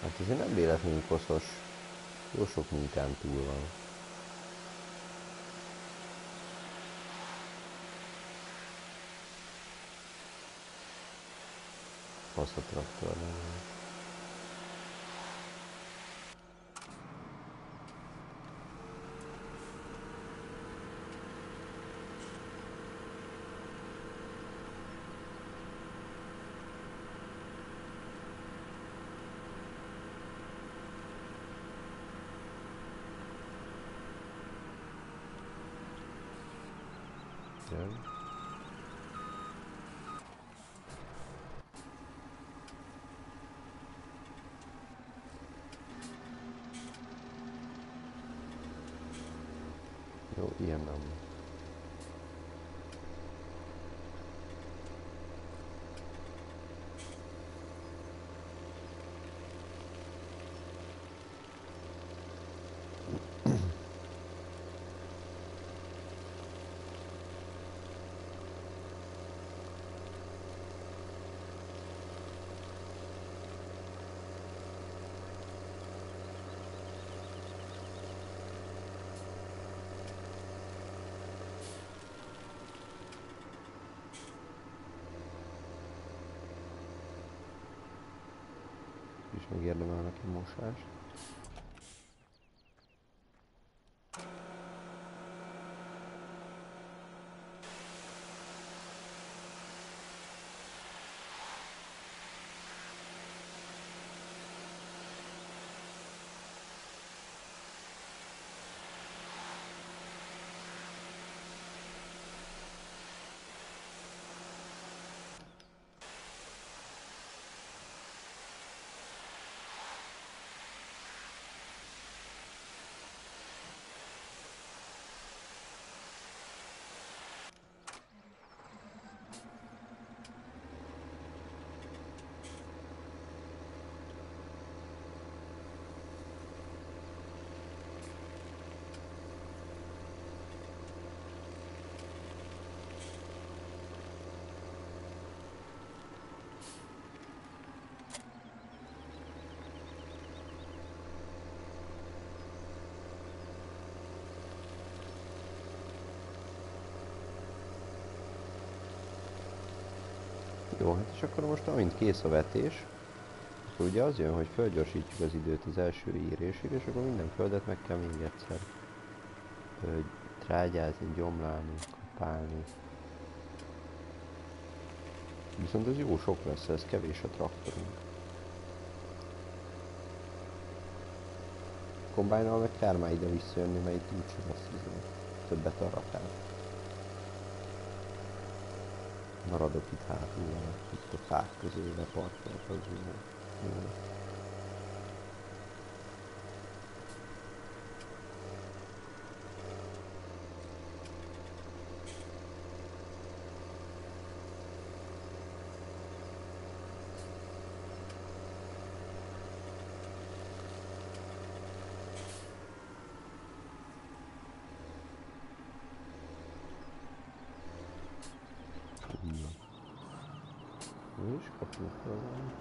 Hát azért nem véletlenül koszos. Jó sok munkán túl van. Fasz a traktor nem. Jó, ilyen nem. Is megérdemelnek egy mosást. Jó, hát és akkor most amint kész a vetés, akkor ugye az jön, hogy fölgyorsítjuk az időt az első írésig, és akkor minden földet meg kell még egyszer ö, trágyázni, gyomlálni, kapálni. Viszont ez jó sok lesz, ez kevés a traktorunk. Kombájnal meg kár már ide visszajönni, mert itt úgyse lesz izé, többet a rakát. Maradok itt hátul, itt a fák közé, leparkolok az jó. jó. Így van. És kapjuk fel valami.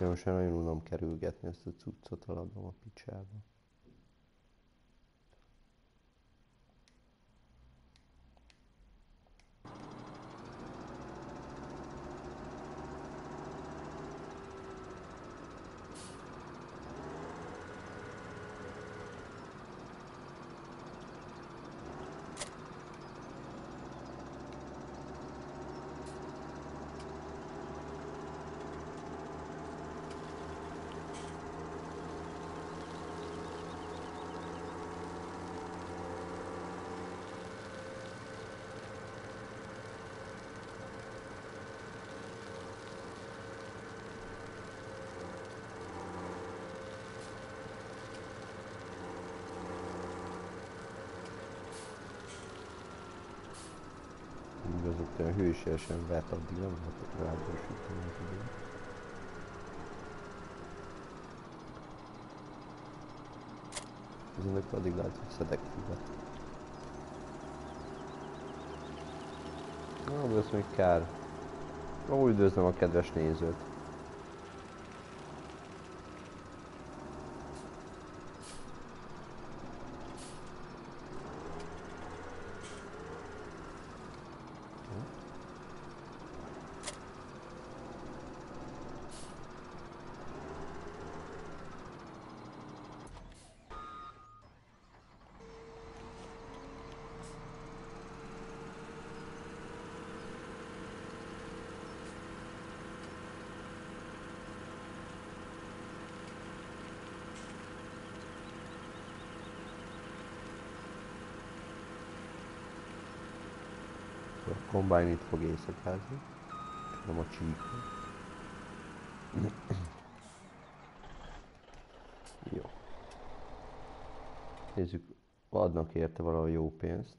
Jó, most már nagyon unom kerülgetni ezt a cuccot, eladom a picsába. Míg azok olyan hősiesen vet, addig nem lehetek rágyorsítani az időt. Ezenek addig lehet, hogy szedek füvet. Na, de ez még kár. Ó, üdvözlöm a kedves nézőt. Itt fog éjszakázni. Nem a csíkon. Jó. Nézzük, adnak érte valahol jó pénzt.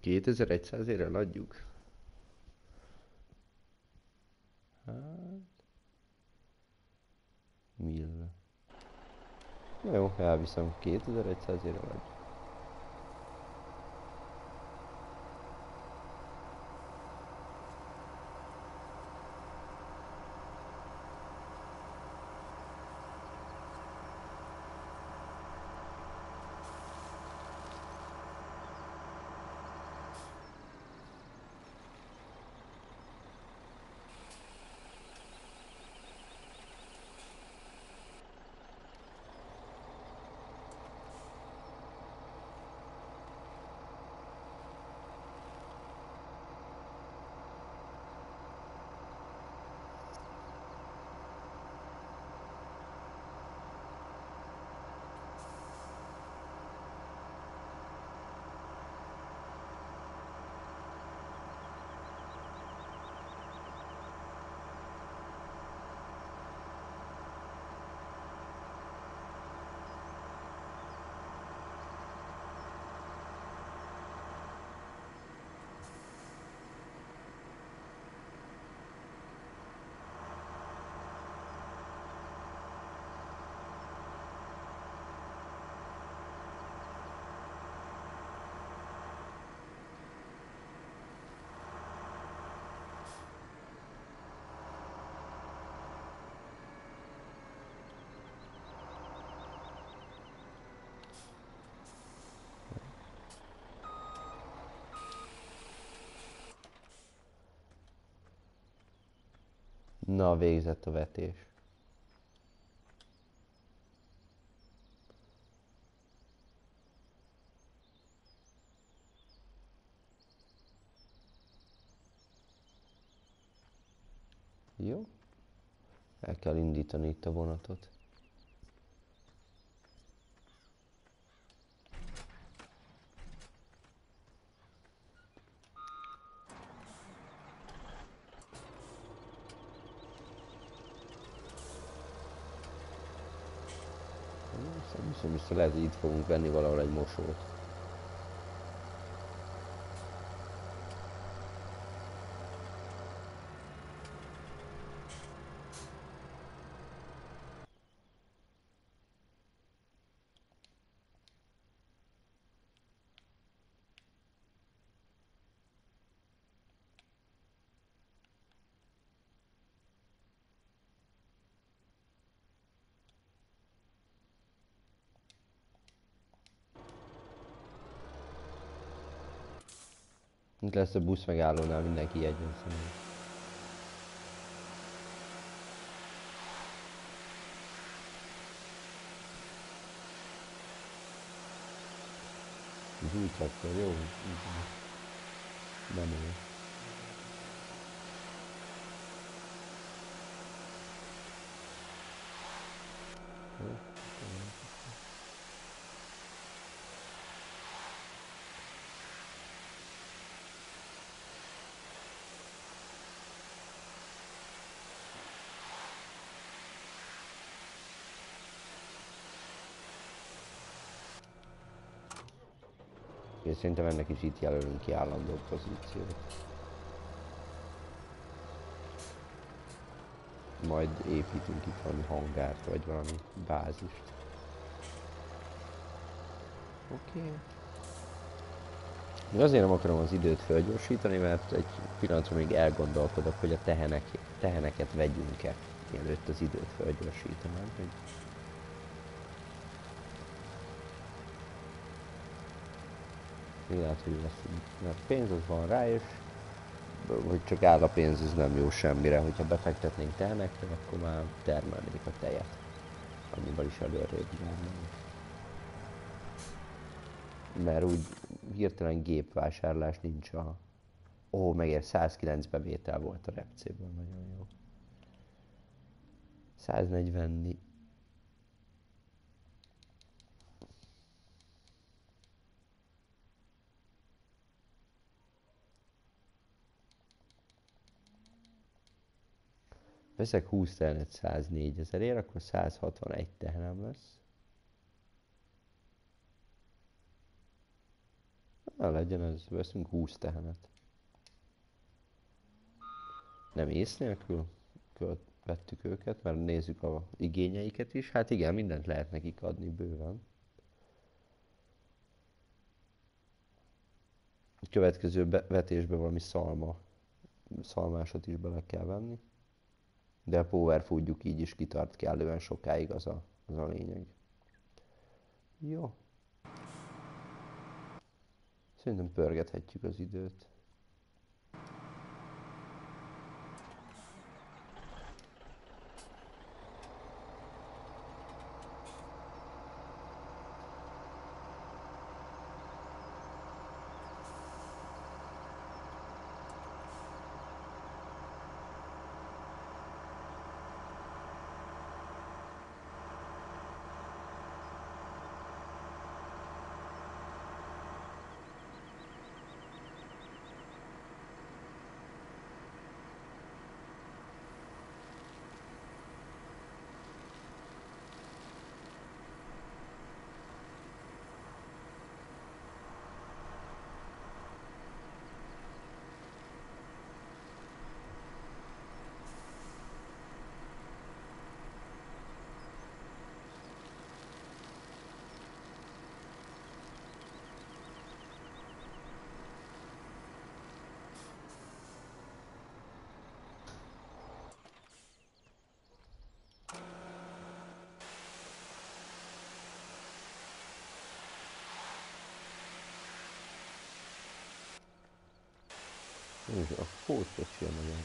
Kétezer-egyszázére adjuk? Hát... Na jó, elviszem 2100-ére adjuk. Na, végzett a vetés. Jó. El kell indítani itt a vonatot. Hiszem, vissza lehet, hogy itt fogunk venni valahol egy mosót. Lesz a busz megállónál, mindenki jegyen szemben. Ez új traktor, jó? Menő. Jó. És szerintem ennek is itt jelölünk ki állandó pozíciót. Majd építünk itt valami hangárt, vagy valami bázist. Oké. Okay. Még azért nem akarom az időt felgyorsítani, mert egy pillanatra még elgondolkodok, hogy a tehenek, teheneket vegyünk-e, mielőtt az időt felgyorsítanám. Hogy lehet, hogy lesz Mert pénz az van rá, és hogy csak áll a pénz, ez nem jó semmire. Hogyha befektetnénk tehenekre, akkor már termelnék a tejet. Annyival is előrébb járnánk. Mert úgy hirtelen gépvásárlás nincs a... Ó, megér 109 bevétel volt a repcéből, nagyon jó. 140 Veszek 20 tehenet 104 ezerért, akkor 161 tehenem lesz. Na legyen ez, veszünk 20 tehenet. Nem ész nélkül vettük őket, mert nézzük a igényeiket is. Hát igen, mindent lehet nekik adni bőven. A következő be- vetésbe valami szalma, szalmásot is bele kell venni. De a power foodjuk így is kitart kellően sokáig, az a, az a lényeg. Jó. Szerintem pörgethetjük az időt. Nézd, a pótkocsi a nagyon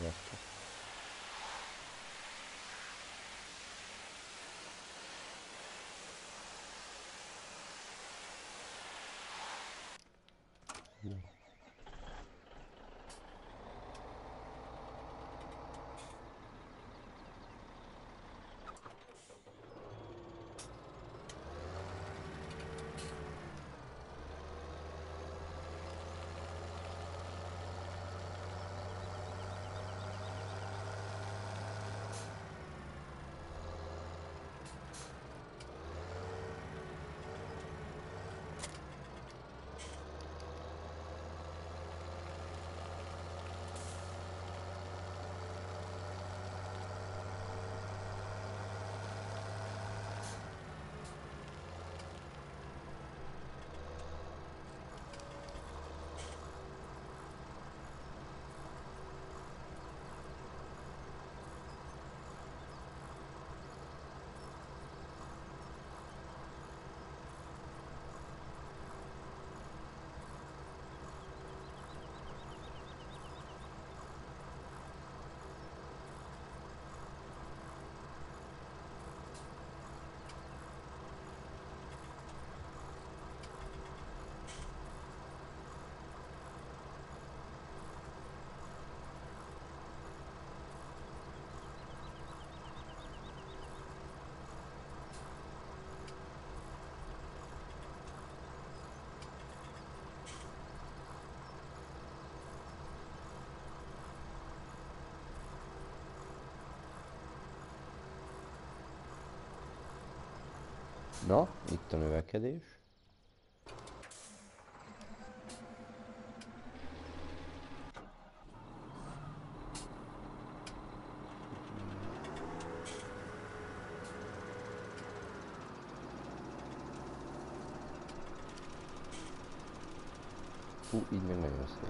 Na, itt a növekedés. Hú, így meg nagyon szép.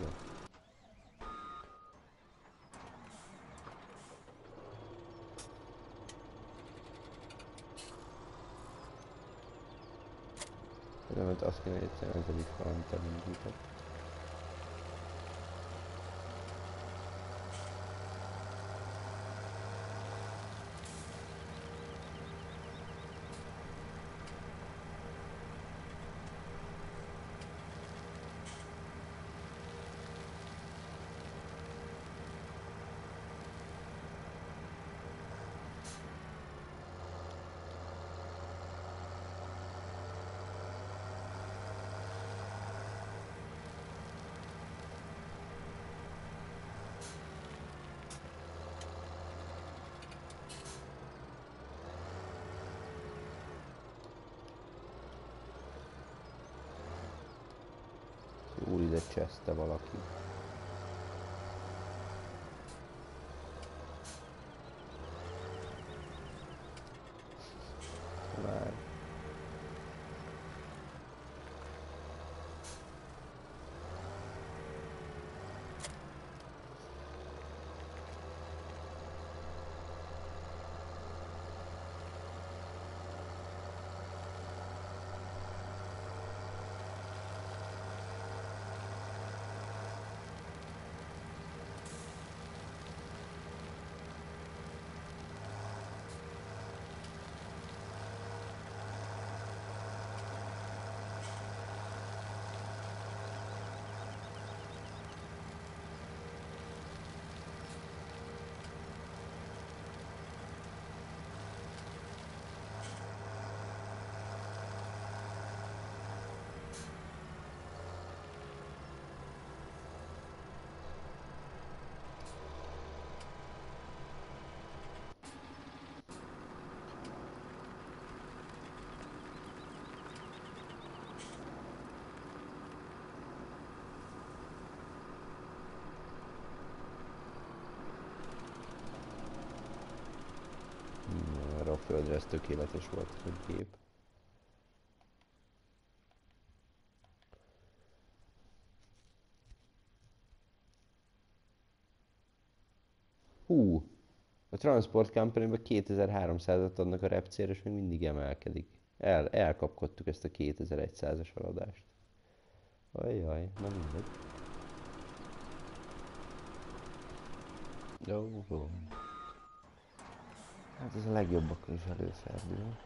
Jó. Nem, mert azt kéne egyszerűen ez egyik valamit elindított. Földre ez tökéletes volt ez a gép. Hú, a Transport Company-ben 2300-at adnak a repcére, és még mindig emelkedik. El, elkapkodtuk ezt a 2100-as aladást. Ajjaj, na mindegy. Jó, jó. Hát ez a legjobbakkal is előfordul.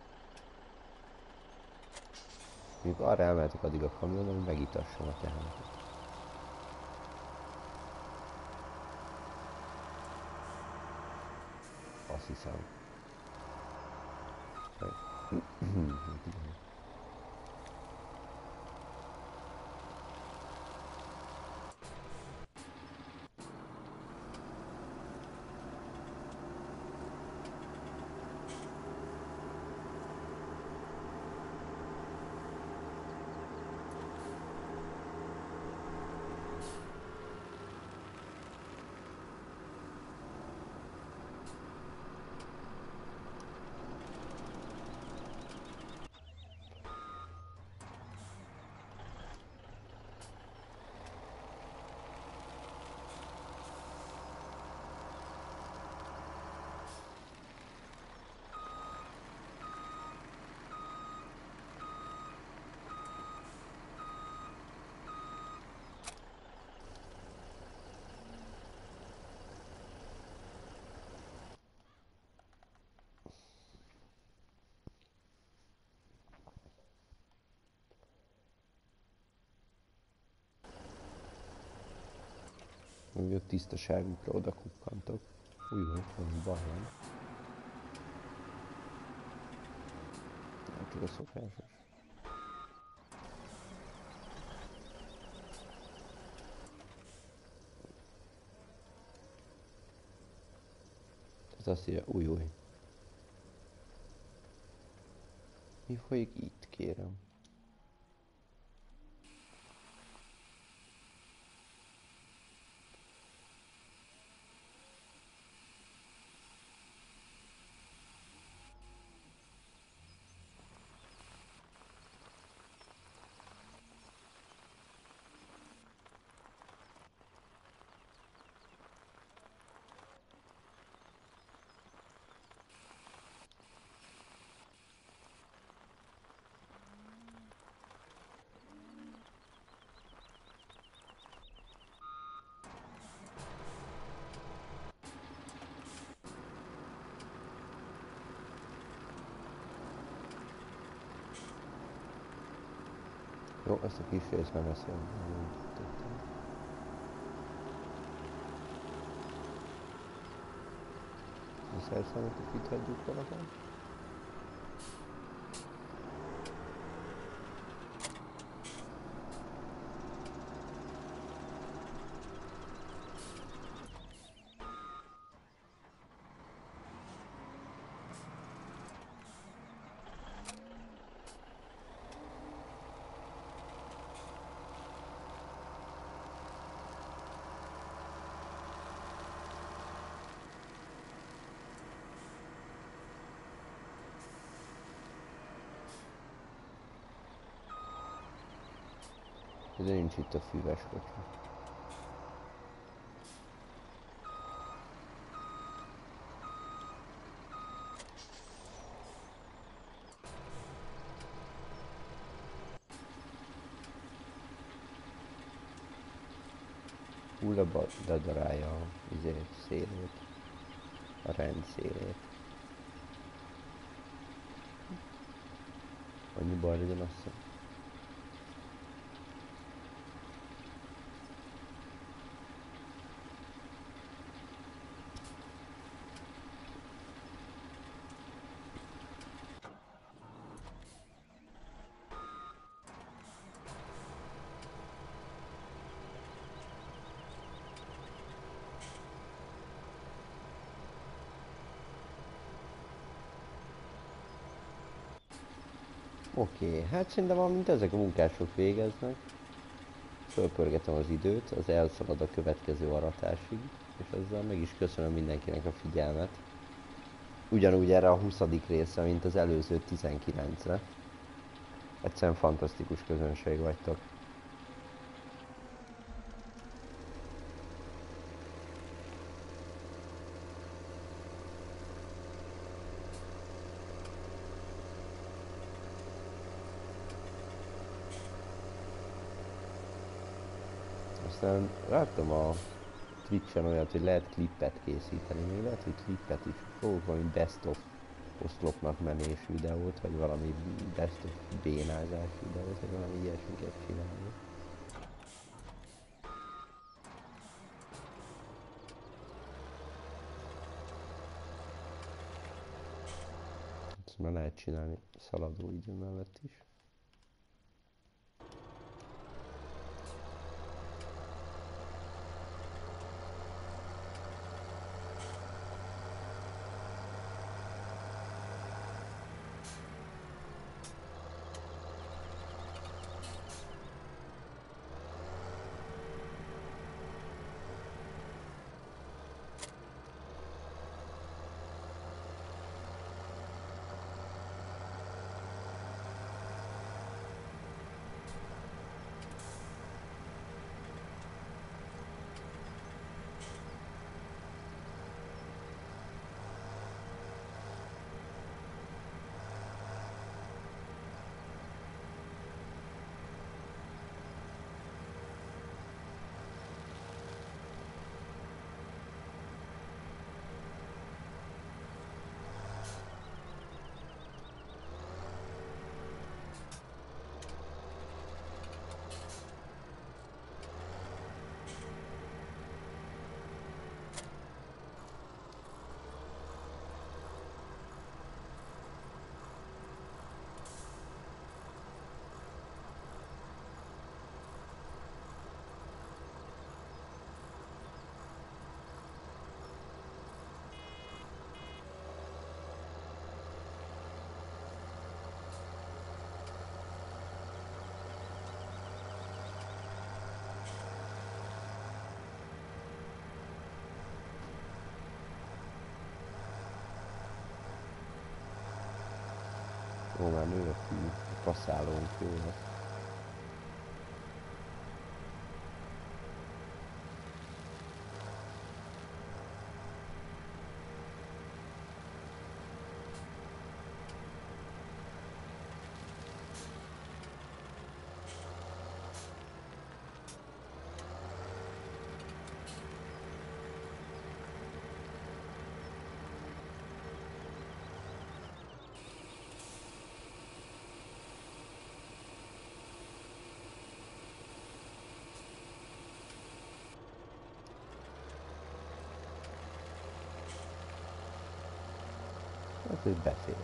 Mondjuk arra emeltek addig a kamion, hogy megitassam a teheneket. Azt hiszem. [clears throat] Úgy a tisztaságukra oda kukkantok. Új, hogy van balhely. Nem csak a szokásos. Tehát azt írja, új, új. Mi folyik itt, kérem? Jó, ezt a kis részt nem eszem. Aí szerszámot itt hagyjuk valahol. De nincs itt a füves kocsi. Hulla ledarálja a izét, szélét, a rend szélét. Annyi baj legyen azt. Oké, okay, hát szerintem amint ezek a munkások végeznek, fölpörgetem az időt, az elszalad a következő aratásig, és ezzel meg is köszönöm mindenkinek a figyelmet. Ugyanúgy erre a 20. részre, mint az előző 19-re. Egyszerűen fantasztikus közönség vagytok. Aztán láttam a Twitch-en olyat, hogy lehet klippet készíteni, még lehet, hogy klippet is fogok valami best of oszlopnak menés videót, vagy valami best of bénázás videót, vagy valami ilyesmiket csinálni. Ezt már lehet csinálni szaladó idő mellett is. Ó, már nő a fű, jó lesz. Hát ő befér.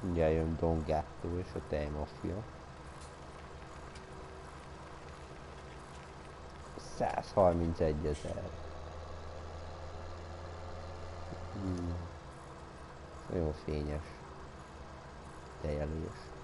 Mindjárt jön Don Gatto és a tejmafia. 131 ezer. Hmm. Nagyon fényes tejelés.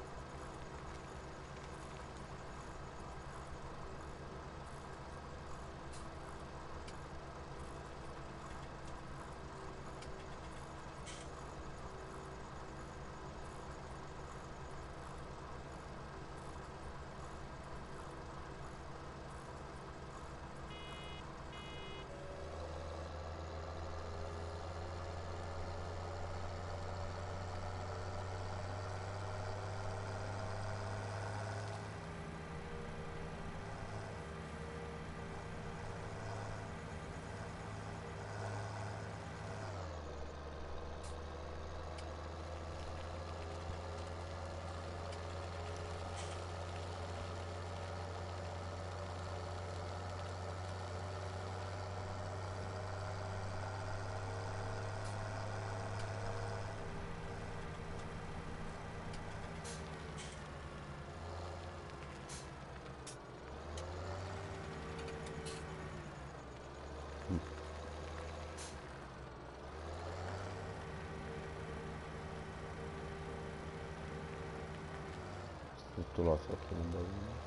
Che non bevono.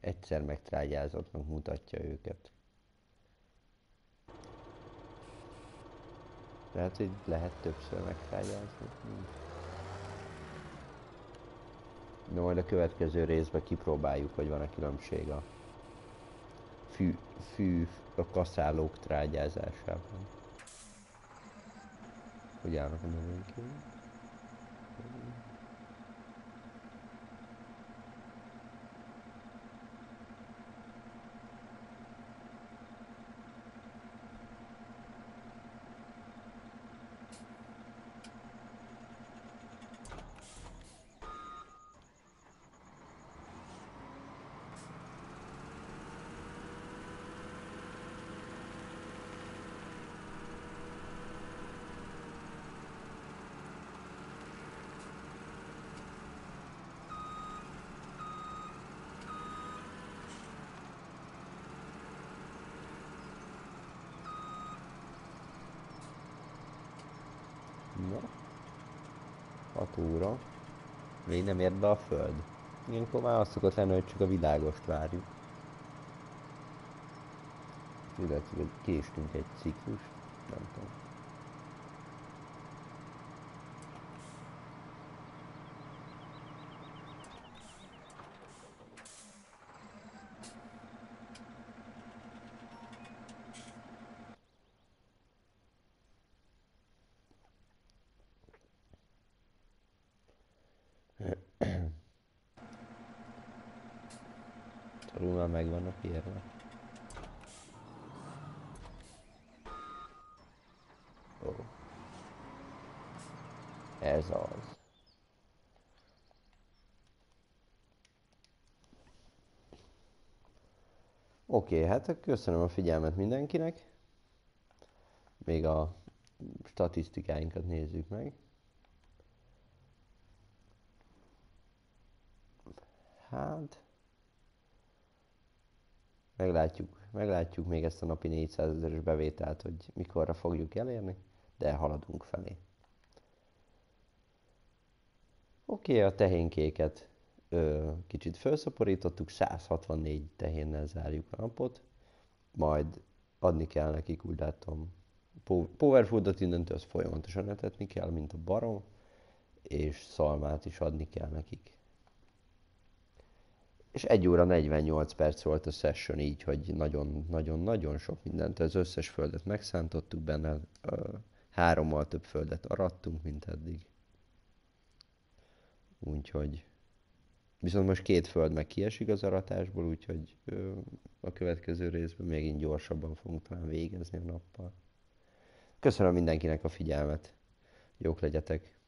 Egyszer megtrágyázottnak mutatja őket. Lehet, hogy lehet többször megtrágyázni. De majd a következő részben kipróbáljuk, hogy van-e különbség a fű, fű a kaszálók trágyázásában. Hogy állnak a növényként? Na. 6 óra. Még nem ért be a föld. Ilyenkor már azt szokott lenni, hogy csak a világost várjuk. Illetve késtünk egy ciklus. Nem tudom. Alul már meg vannak írva. Ó. Ez az. Oké, okay, hát köszönöm a figyelmet mindenkinek. Még a statisztikáinkat nézzük meg. Hát... Meglátjuk, meglátjuk még ezt a napi 400 ezeres bevételt, hogy mikorra fogjuk elérni, de haladunk felé. Oké, okay, a tehénkéket ö, kicsit felszaporítottuk, 164 tehénnel zárjuk a napot, majd adni kell nekik, úgy látom, powerfoodot innentől az folyamatosan etetni kell, mint a barom, és szalmát is adni kell nekik. És 1 óra 48 perc volt a session így, hogy nagyon-nagyon-nagyon sok mindent, az összes földet megszántottuk benne, hárommal több földet arattunk, mint eddig. Úgyhogy Viszont most két föld meg kiesik az aratásból, úgyhogy a következő részben megint gyorsabban fogunk talán végezni a nappal. Köszönöm mindenkinek a figyelmet. Jók legyetek!